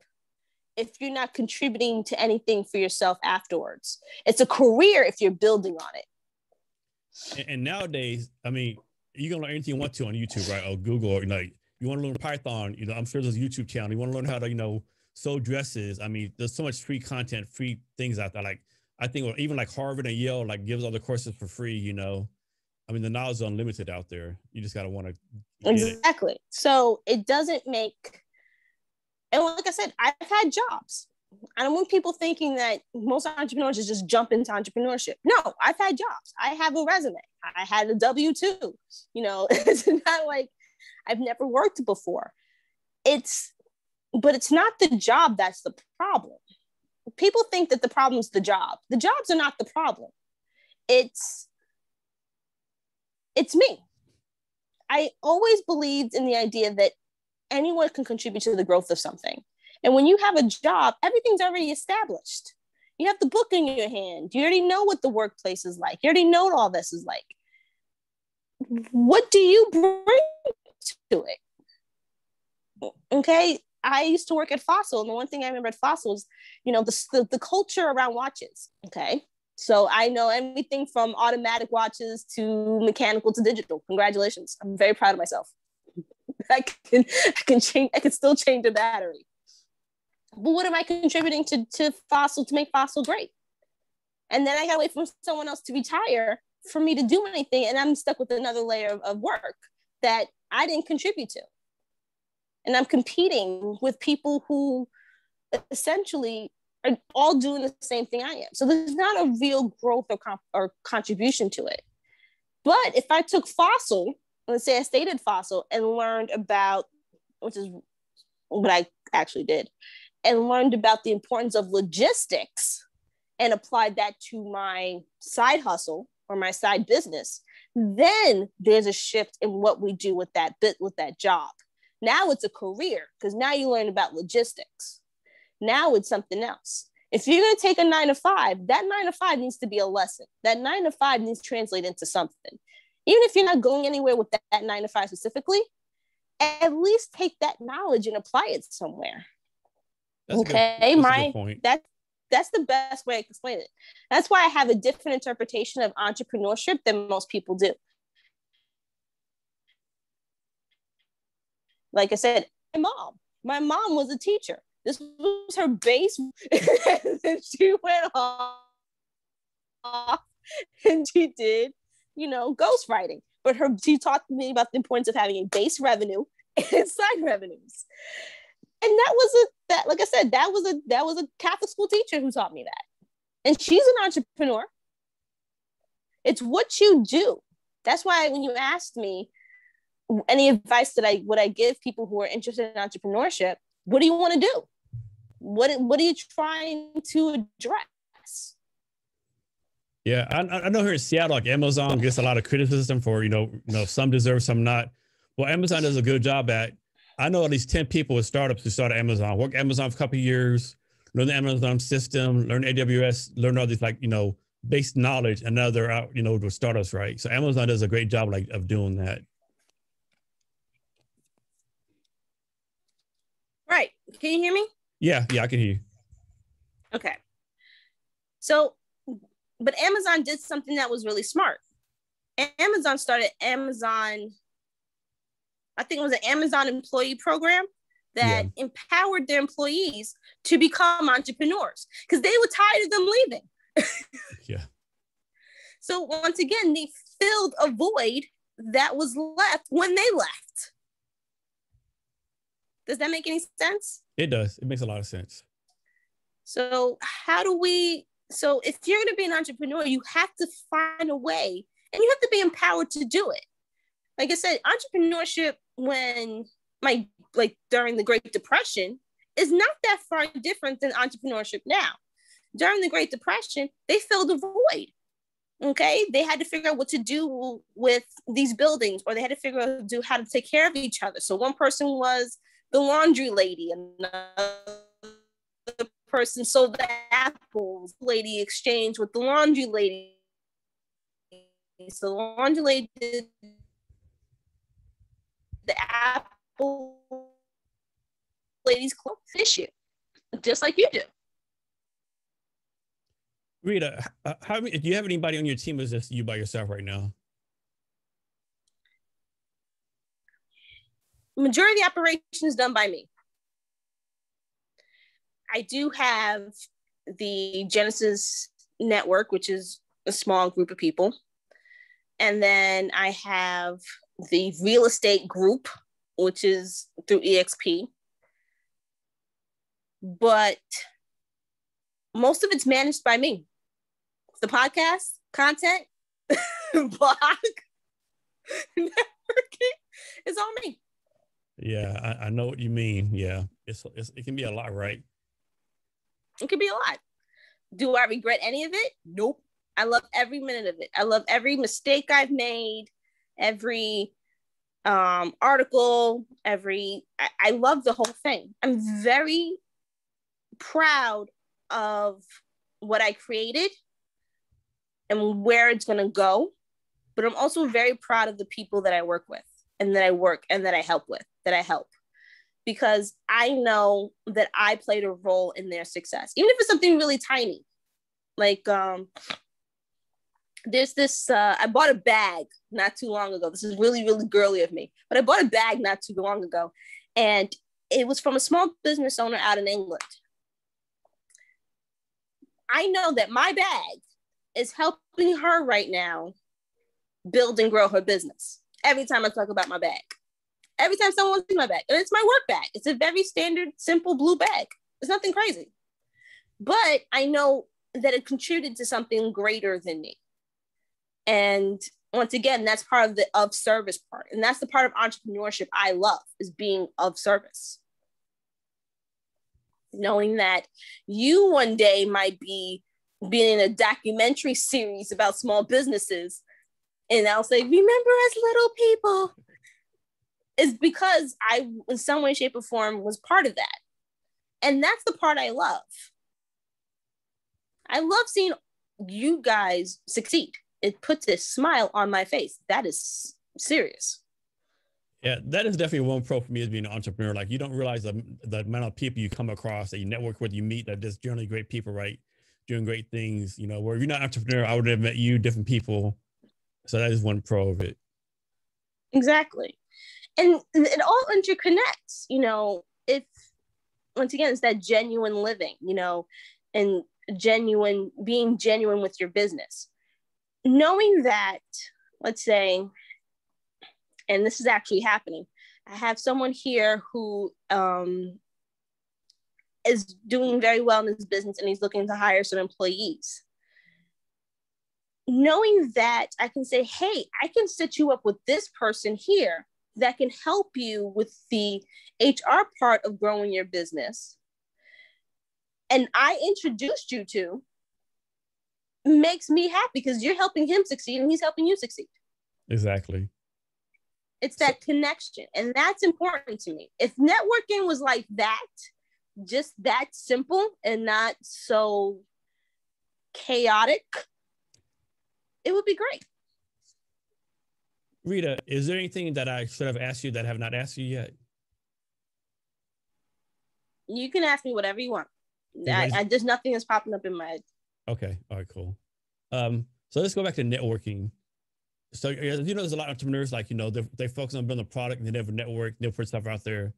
Speaker 1: if you're not contributing to anything for yourself afterwards. It's a career if you're building on
Speaker 2: it. And nowadays, I mean, you can learn anything you want to on YouTube, right? Or Google, or you know, you want to learn Python, you know, I'm sure there's a YouTube channel. You want to learn how to, you know, sew dresses. I mean, there's so much free content, free things out there. Like I think, even like Harvard and Yale, like gives all the courses for free. You know, I mean, the knowledge is unlimited out there. You just gotta want to
Speaker 1: exactly. It. So it doesn't make. And like I said, I've had jobs. I don't want people thinking that most entrepreneurs just jump into entrepreneurship. No, I've had jobs. I have a resume. I had a W 2. You know, it's not like I've never worked before. It's, but it's not the job that's the problem. People think that the problem's the job. The jobs are not the problem. It's, it's me. I always believed in the idea that anyone can contribute to the growth of something. And when you have a job, everything's already established. You have the book in your hand. You already know what the workplace is like. You already know all this is like. What do you bring to it? Okay. I used to work at Fossil, and the one thing I remember at Fossil was, you know, the, the, the culture around watches. Okay. So I know everything from automatic watches to mechanical to digital. Congratulations. I'm very proud of myself. I can I can change I can still change a battery but what am I contributing to, to Fossil to make Fossil great? And then I gotta wait for someone else to retire for me to do anything. And I'm stuck with another layer of, of work that I didn't contribute to. And I'm competing with people who essentially are all doing the same thing I am. So there's not a real growth or, comp- or contribution to it. But if I took Fossil, let's say I stayed at Fossil and learned about, which is what I actually did, and learned about the importance of logistics and applied that to my side hustle or my side business then there's a shift in what we do with that bit with that job. Now it's a career because now you learn about logistics. Now it's something else. If you're going to take a nine to five that nine to five needs to be a lesson. That nine to five needs to translate into something. Even if you're not going anywhere with that, that nine to five specifically at least take that knowledge and apply it somewhere that's okay, my that that's the best way I can explain it. That's why I have a different interpretation of entrepreneurship than most people do. Like I said, my mom, my mom was a teacher. This was her base, and she went off and she did, you know, ghostwriting. but her she taught me about the importance of having a base revenue and side revenues. And that was a that like I said, that was a that was a Catholic school teacher who taught me that. And she's an entrepreneur. It's what you do. That's why when you asked me any advice that I would I give people who are interested in entrepreneurship, what do you want to do? What what are you trying to address?
Speaker 2: Yeah, I, I know here in Seattle, like Amazon gets a lot of criticism for you know, you know, some deserve, some not. Well, Amazon does a good job at. I know at least ten people with startups who started Amazon, work Amazon for a couple years, learn the Amazon system, learn AWS, learn all these like you know base knowledge, and now they're out you know with startups, right? So Amazon does a great job like of doing that.
Speaker 1: Right. Can you hear me?
Speaker 2: Yeah, yeah, I can hear you.
Speaker 1: Okay. So but Amazon did something that was really smart. Amazon started Amazon, I think it was an Amazon employee program that yeah. empowered their employees to become entrepreneurs because they were tired of them leaving.
Speaker 2: yeah.
Speaker 1: So once again, they filled a void that was left when they left. Does that make any sense?
Speaker 2: It does. It makes a lot of sense.
Speaker 1: So how do we so if you're going to be an entrepreneur, you have to find a way and you have to be empowered to do it. Like I said, entrepreneurship when my like during the Great Depression is not that far different than entrepreneurship now. During the Great Depression, they filled a void. Okay, they had to figure out what to do with these buildings, or they had to figure out do how to take care of each other. So one person was the laundry lady, and another person sold the apples. Lady exchanged with the laundry lady. So the laundry lady did the apple Ladies Club issue, just like you do.
Speaker 2: Rita, uh, how do you have anybody on your team? Is this you by yourself right now?
Speaker 1: Majority of the operation is done by me. I do have the Genesis Network, which is a small group of people. And then I have the real estate group, which is through EXP. But most of it's managed by me. The podcast, content, blog, networking is all me.
Speaker 2: Yeah, I, I, know what you mean. Yeah, it's, it's it can be a lot, right?
Speaker 1: It can be a lot. Do I regret any of it? Nope. I love every minute of it. I love every mistake I've made, every um, article, every, I, I love the whole thing. I'm very proud of what I created and where it's going to go. But I'm also very proud of the people that I work with and that I work and that I help with, that I help because I know that I played a role in their success, even if it's something really tiny. Like, um, there's this, uh, I bought a bag not too long ago. This is really, really girly of me, but I bought a bag not too long ago. And it was from a small business owner out in England. I know that my bag is helping her right now build and grow her business every time I talk about my bag every time someone sees my bag. And it's my work bag. It's a very standard, simple blue bag. It's nothing crazy. But I know that it contributed to something greater than me. And once again, that's part of the of service part. And that's the part of entrepreneurship I love is being of service. Knowing that you one day might be being in a documentary series about small businesses. And I'll say, remember us little people is because I, in some way, shape, or form, was part of that. And that's the part I love. I love seeing you guys succeed. It puts a smile on my face. That is serious.
Speaker 2: Yeah, that is definitely one pro for me as being an entrepreneur. Like you don't realize the, the amount of people you come across that you network with, you meet that just generally great people, right? Doing great things, you know, where if you're not entrepreneur, I would have met you, different people. So that is one pro of it.
Speaker 1: Exactly and it all interconnects you know if once again it's that genuine living you know and genuine being genuine with your business knowing that let's say and this is actually happening. I have someone here who um, is doing very well in his business and he's looking to hire some employees. Knowing that I can say, hey, I can set you up with this person here that can help you with the HR part of growing your business. And I introduced you to makes me happy because you're helping him succeed and he's helping you succeed.
Speaker 2: Exactly.
Speaker 1: It's that so, connection. And that's important to me. If networking was like that, just that simple and not so chaotic, it would be great.
Speaker 2: Rita, is there anything that I should have asked you that I have not asked you yet?
Speaker 1: You can ask me whatever you want. I, I just nothing is popping up in my head.
Speaker 2: Okay. All right, cool. Um, so let's go back to networking. So you know, there's a lot of entrepreneurs like you know they they focus on building a product and they never network, they put stuff out there.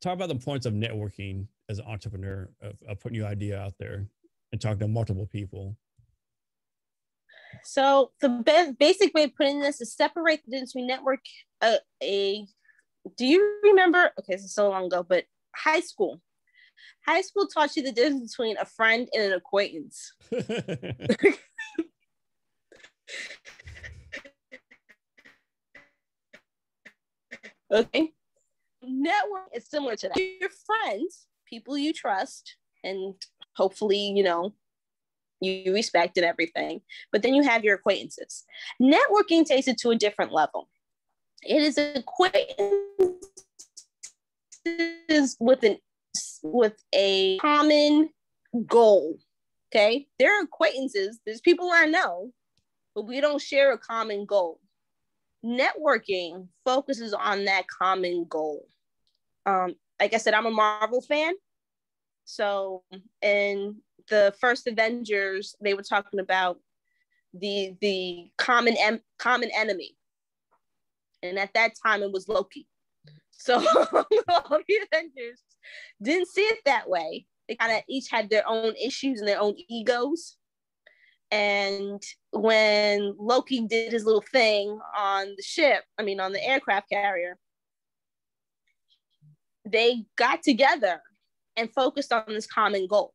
Speaker 2: Talk about the points of networking as an entrepreneur of, of putting your idea out there and talking to multiple people.
Speaker 1: So the basic way of putting this is separate the difference between network uh, a. Do you remember? Okay, this is so long ago, but high school. High school taught you the difference between a friend and an acquaintance. okay. Network is similar to that. Your friends, people you trust, and hopefully, you know, you respect and everything. But then you have your acquaintances. Networking takes it to a different level. It is acquaintances with an with a common goal. Okay. There are acquaintances, there's people I know, but we don't share a common goal. Networking focuses on that common goal. Um, like I said, I'm a Marvel fan. So in the first Avengers, they were talking about the the common em- common enemy. And at that time it was Loki. So all the Avengers didn't see it that way. They kind of each had their own issues and their own egos. And when Loki did his little thing on the ship, I mean, on the aircraft carrier, they got together and focused on this common goal.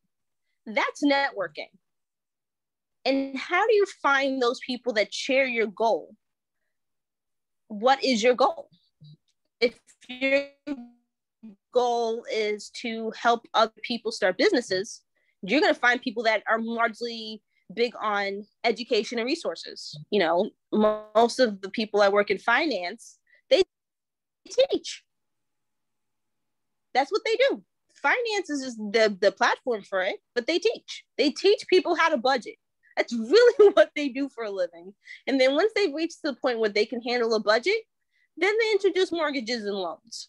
Speaker 1: That's networking. And how do you find those people that share your goal? What is your goal? If your goal is to help other people start businesses, you're going to find people that are largely big on education and resources. You know, most of the people I work in finance, they teach. That's what they do. Finance is the, the platform for it, but they teach. They teach people how to budget. That's really what they do for a living. And then once they've reached the point where they can handle a budget, then they introduce mortgages and loans.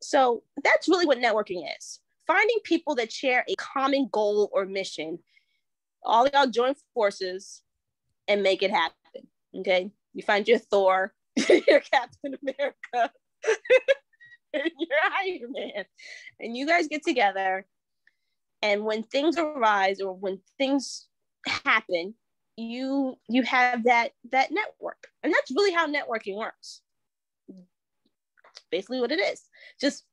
Speaker 1: So that's really what networking is finding people that share a common goal or mission. All y'all join forces and make it happen. Okay. You find your Thor, your Captain America, your Iron Man, and you guys get together. And when things arise or when things happen, you you have that that network and that's really how networking works basically what it is. Just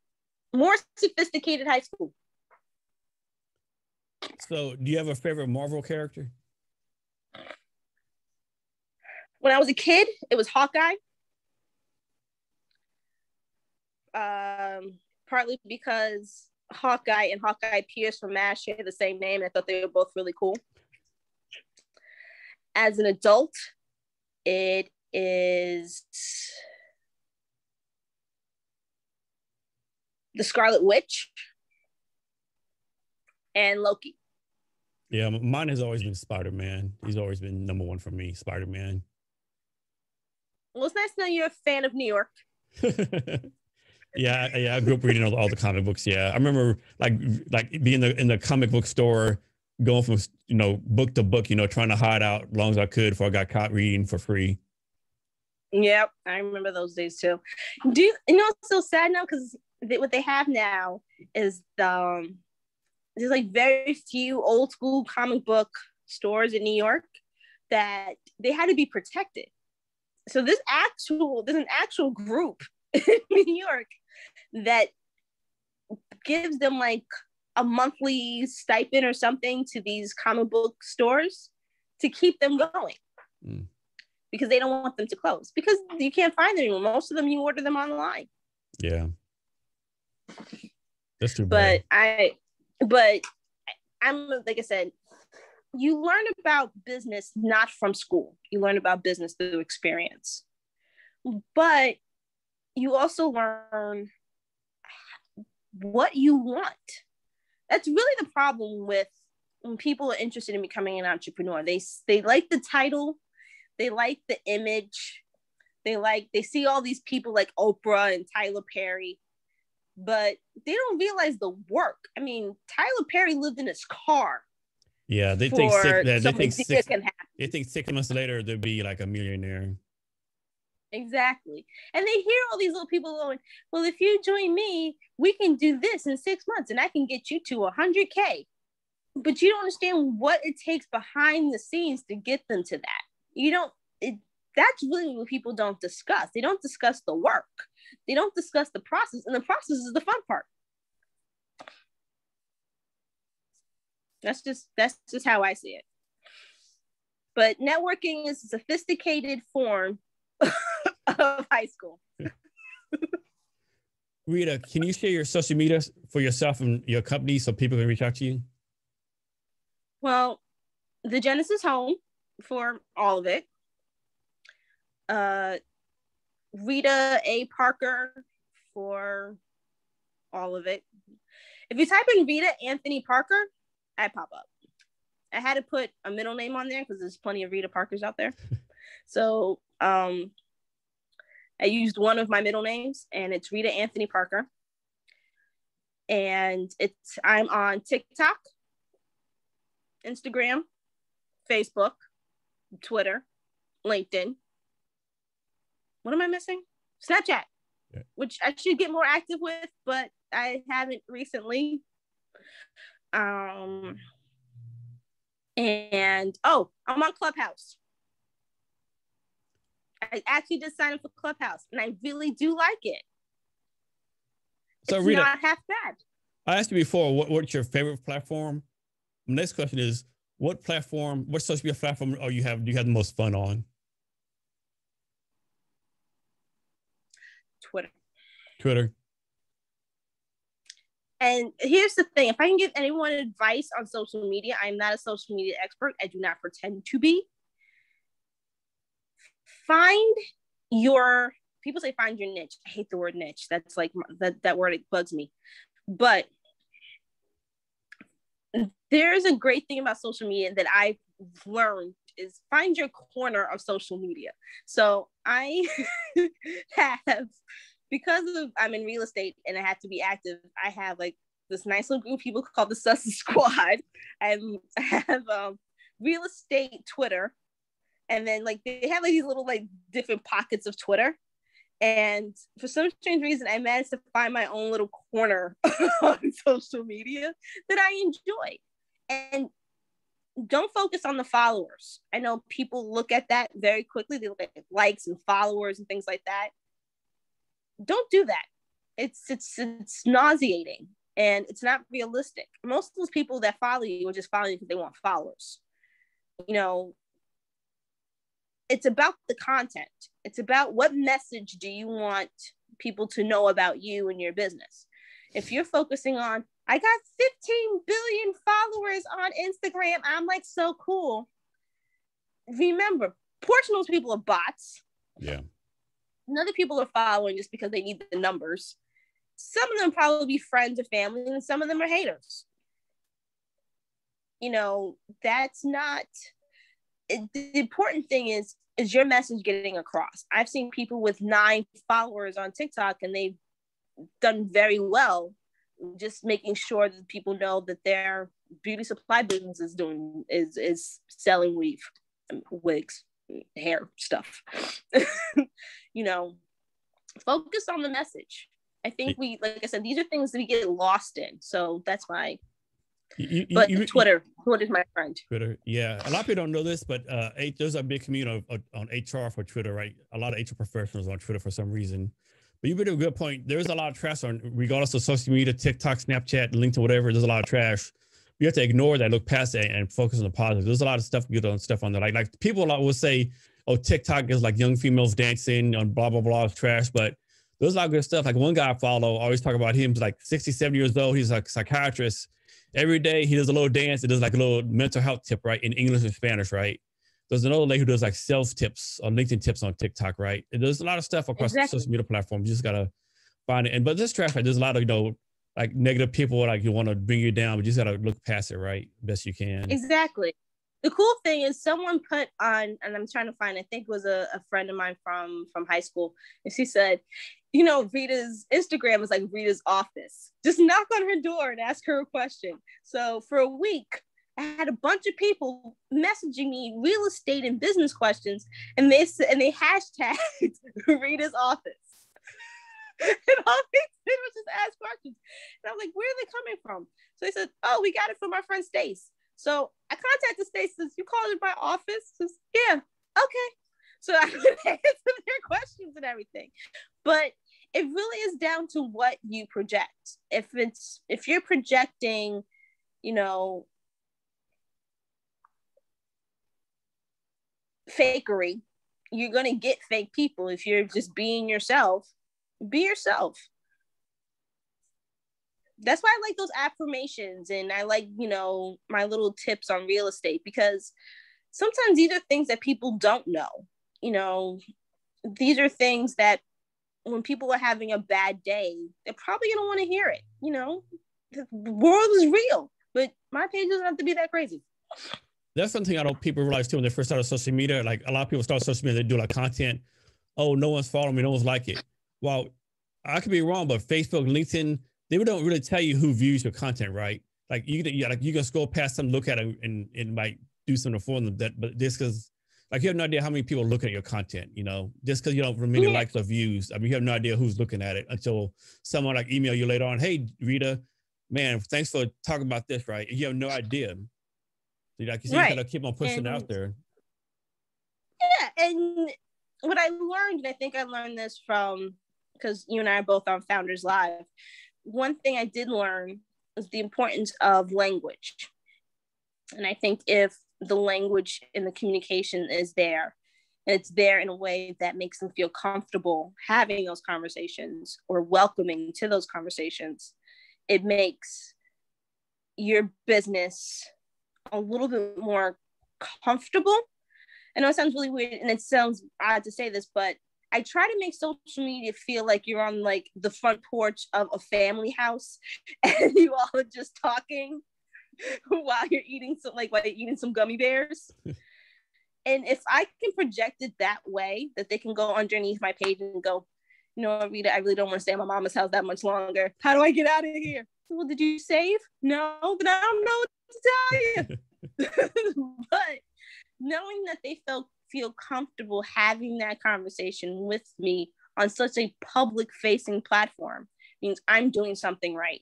Speaker 1: more sophisticated high school.
Speaker 2: So do you have a favorite marvel character?
Speaker 1: When i was a kid it was hawkeye. Um partly because hawkeye and hawkeye pierce from mash share the same name. And i thought they were both really cool. As an adult, it is the Scarlet Witch and Loki.
Speaker 2: Yeah, mine has always been Spider Man. He's always been number one for me, Spider Man.
Speaker 1: Well, it's nice to know you're a fan of New York.
Speaker 2: yeah, yeah, I grew up reading all, all, the comic books. Yeah, I remember like like being in the in the comic book store going from you know book to book, you know, trying to hide out as long as I could before I got caught reading for free.
Speaker 1: Yep, I remember those days too. Do you, you know it's so sad now because what they have now is the um, there's like very few old school comic book stores in New York that they had to be protected. so this actual there's an actual group in New York that gives them like a monthly stipend or something to these comic book stores to keep them going. Mm. Because they don't want them to close because you can't find them anymore. Most of them you order them online.
Speaker 2: Yeah. That's too bad.
Speaker 1: But I but I'm like I said, you learn about business not from school. You learn about business through experience. But you also learn what you want. That's really the problem with when people are interested in becoming an entrepreneur. They they like the title, they like the image, they like they see all these people like Oprah and Tyler Perry, but they don't realize the work. I mean, Tyler Perry lived in his car
Speaker 2: yeah, they think six, they think six, they think six months later they'll be like a millionaire.
Speaker 1: Exactly. And they hear all these little people going, Well, if you join me, we can do this in six months and I can get you to 100K. But you don't understand what it takes behind the scenes to get them to that. You don't, it, that's really what people don't discuss. They don't discuss the work, they don't discuss the process, and the process is the fun part. That's just that's just how I see it. But networking is a sophisticated form of high school.
Speaker 2: Rita, can you share your social media for yourself and your company so people can reach out to you?
Speaker 1: Well, the Genesis home for all of it. Uh, Rita A. Parker for all of it. If you type in Rita Anthony Parker, I pop up. I had to put a middle name on there because there's plenty of Rita Parkers out there. so um, I used one of my middle names, and it's Rita Anthony Parker. And it's I'm on TikTok, Instagram, Facebook, Twitter, LinkedIn. What am I missing? Snapchat, yeah. which I should get more active with, but I haven't recently. Um, and oh, I'm on Clubhouse. I actually just signed up for Clubhouse, and I really do like it. So it's Rita, not half bad.
Speaker 2: I asked you before, what, what's your favorite platform? next question is, what platform, what social media platform are you have do you have the most fun on?
Speaker 1: Twitter.
Speaker 2: Twitter.
Speaker 1: And here's the thing if I can give anyone advice on social media, I'm not a social media expert. I do not pretend to be. Find your, people say find your niche. I hate the word niche. That's like, that, that word, it bugs me. But there's a great thing about social media that I've learned is find your corner of social media. So I have because of I'm in real estate and I have to be active, I have like this nice little group of people called the Sussex Squad. and I have um, real estate Twitter. And then like they have like these little like different pockets of Twitter. And for some strange reason, I managed to find my own little corner on social media that I enjoy. And don't focus on the followers. I know people look at that very quickly. They look at likes and followers and things like that don't do that. It's it's it's nauseating and it's not realistic. Most of those people that follow you are just following you because they want followers. You know, it's about the content. It's about what message do you want people to know about you and your business. If you're focusing on, I got 15 billion followers on Instagram, I'm like so cool. Remember, portion of those people are bots.
Speaker 2: Yeah
Speaker 1: other people are following just because they need the numbers. Some of them probably be friends or family, and some of them are haters. You know, that's not it, the important thing is is your message getting across. I've seen people with nine followers on TikTok and they've done very well just making sure that people know that their beauty supply business is doing is is selling weave um, wigs hair stuff you know focus on the message i think we like i said these are things that we get lost in so that's why You, you, but you, Twitter, Twitter's my friend.
Speaker 2: Twitter, yeah. A lot of people don't know this, but uh, there's a big community of, on HR for Twitter, right? A lot of HR professionals on Twitter for some reason. But you made a good point. There's a lot of trash on, regardless of social media, TikTok, Snapchat, LinkedIn, whatever. There's a lot of trash. You have to ignore that, look past it, and focus on the positive. There's a lot of stuff good on stuff on there. Like, like people will say, "Oh, TikTok is like young females dancing on blah blah blah, trash." But there's a lot of good stuff. Like one guy I follow, always talk about him. He's like 67 years old. He's like a psychiatrist every day he does a little dance and does like a little mental health tip, right? In English and Spanish, right? There's another lady who does like sales tips on LinkedIn tips on TikTok, right? And there's a lot of stuff across exactly. social media platforms. You just gotta find it. And but this traffic, there's a lot of you know like negative people like you want to bring you down, but you just gotta look past it, right? Best you can.
Speaker 1: Exactly. The cool thing is someone put on, and I'm trying to find, I think it was a, a friend of mine from from high school, and she said, you know, Rita's Instagram is like Rita's office. Just knock on her door and ask her a question. So for a week, I had a bunch of people messaging me real estate and business questions, and they and they hashtagged Rita's office. and all they did was just ask questions. And I was like, where are they coming from? So they said, oh, we got it from our friend Stace. So I contacted Stace, says, you called in my office? Says, yeah, okay. So I answered their questions and everything. But it really is down to what you project. If it's if you're projecting, you know, fakery, you're to get fake people. If you're just being yourself, be yourself. That's why I like those affirmations and I like, you know, my little tips on real estate because sometimes these are things that people don't know. You know, these are things that when people are having a bad day, they're probably gonna want to hear it. You know, the world is real, but my page doesn't have to be that crazy.
Speaker 2: That's something I don't people realize too when they first started social media. Like a lot of people start social media, they do like content. Oh, no one's following me, no one's like it. Well, I could be wrong, but Facebook, LinkedIn, they don't really tell you who views your content, right? Like you, yeah, like you can scroll past them, look at it, and it might do something for them. That, but this because like you have no idea how many people are looking at your content, you know, just because you don't have many yeah. likes or views. I mean, you have no idea who's looking at it until someone like email you later on, hey Rita, man, thanks for talking about this, right? You have no idea. So like you see, right. you gotta keep on pushing and, out there.
Speaker 1: Yeah, and what I learned, and I think I learned this from because you and I are both on Founders Live. One thing I did learn is the importance of language. And I think if the language and the communication is there. And it's there in a way that makes them feel comfortable having those conversations or welcoming to those conversations. It makes your business a little bit more comfortable. I know it sounds really weird and it sounds odd to say this, but I try to make social media feel like you're on like the front porch of a family house and you all are just talking while you're eating some like while you're eating some gummy bears. and if I can project it that way, that they can go underneath my page and go, you know, Rita, I really don't want to stay at my mama's house that much longer. How do I get out of here? Well, did you save? No, but I don't know what to tell you. but knowing that they felt feel comfortable having that conversation with me on such a public facing platform means I'm doing something right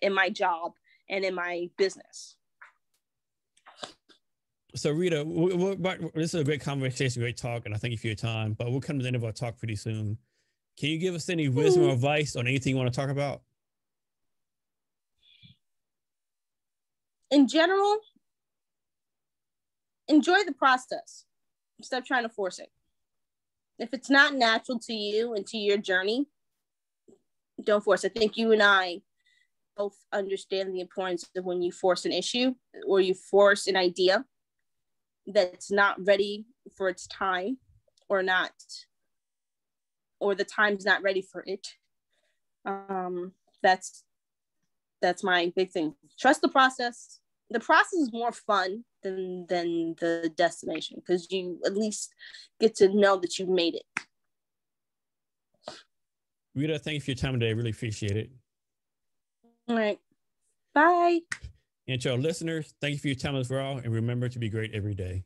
Speaker 1: in my job and in my business.
Speaker 2: So Rita, we this is a great conversation, great talk, and I thank you for your time. But we'll come to the end of our talk pretty soon. Can you give us any wisdom or mm-hmm. advice on anything you want to talk about?
Speaker 1: In general, enjoy the process. Stop trying to force it. If it's not natural to you and to your journey, don't force. I think you and I both understand the importance of when you force an issue or you force an idea that's not ready for its time or not or the time's not ready for it um that's that's my big thing trust the process the process is more fun than than the destination because you at least get to know that you've made it
Speaker 2: Rita, thank you for your time today. I really appreciate it.
Speaker 1: All right. Bye.
Speaker 2: And to our listeners, thank you for your time as well. And remember to be great every day.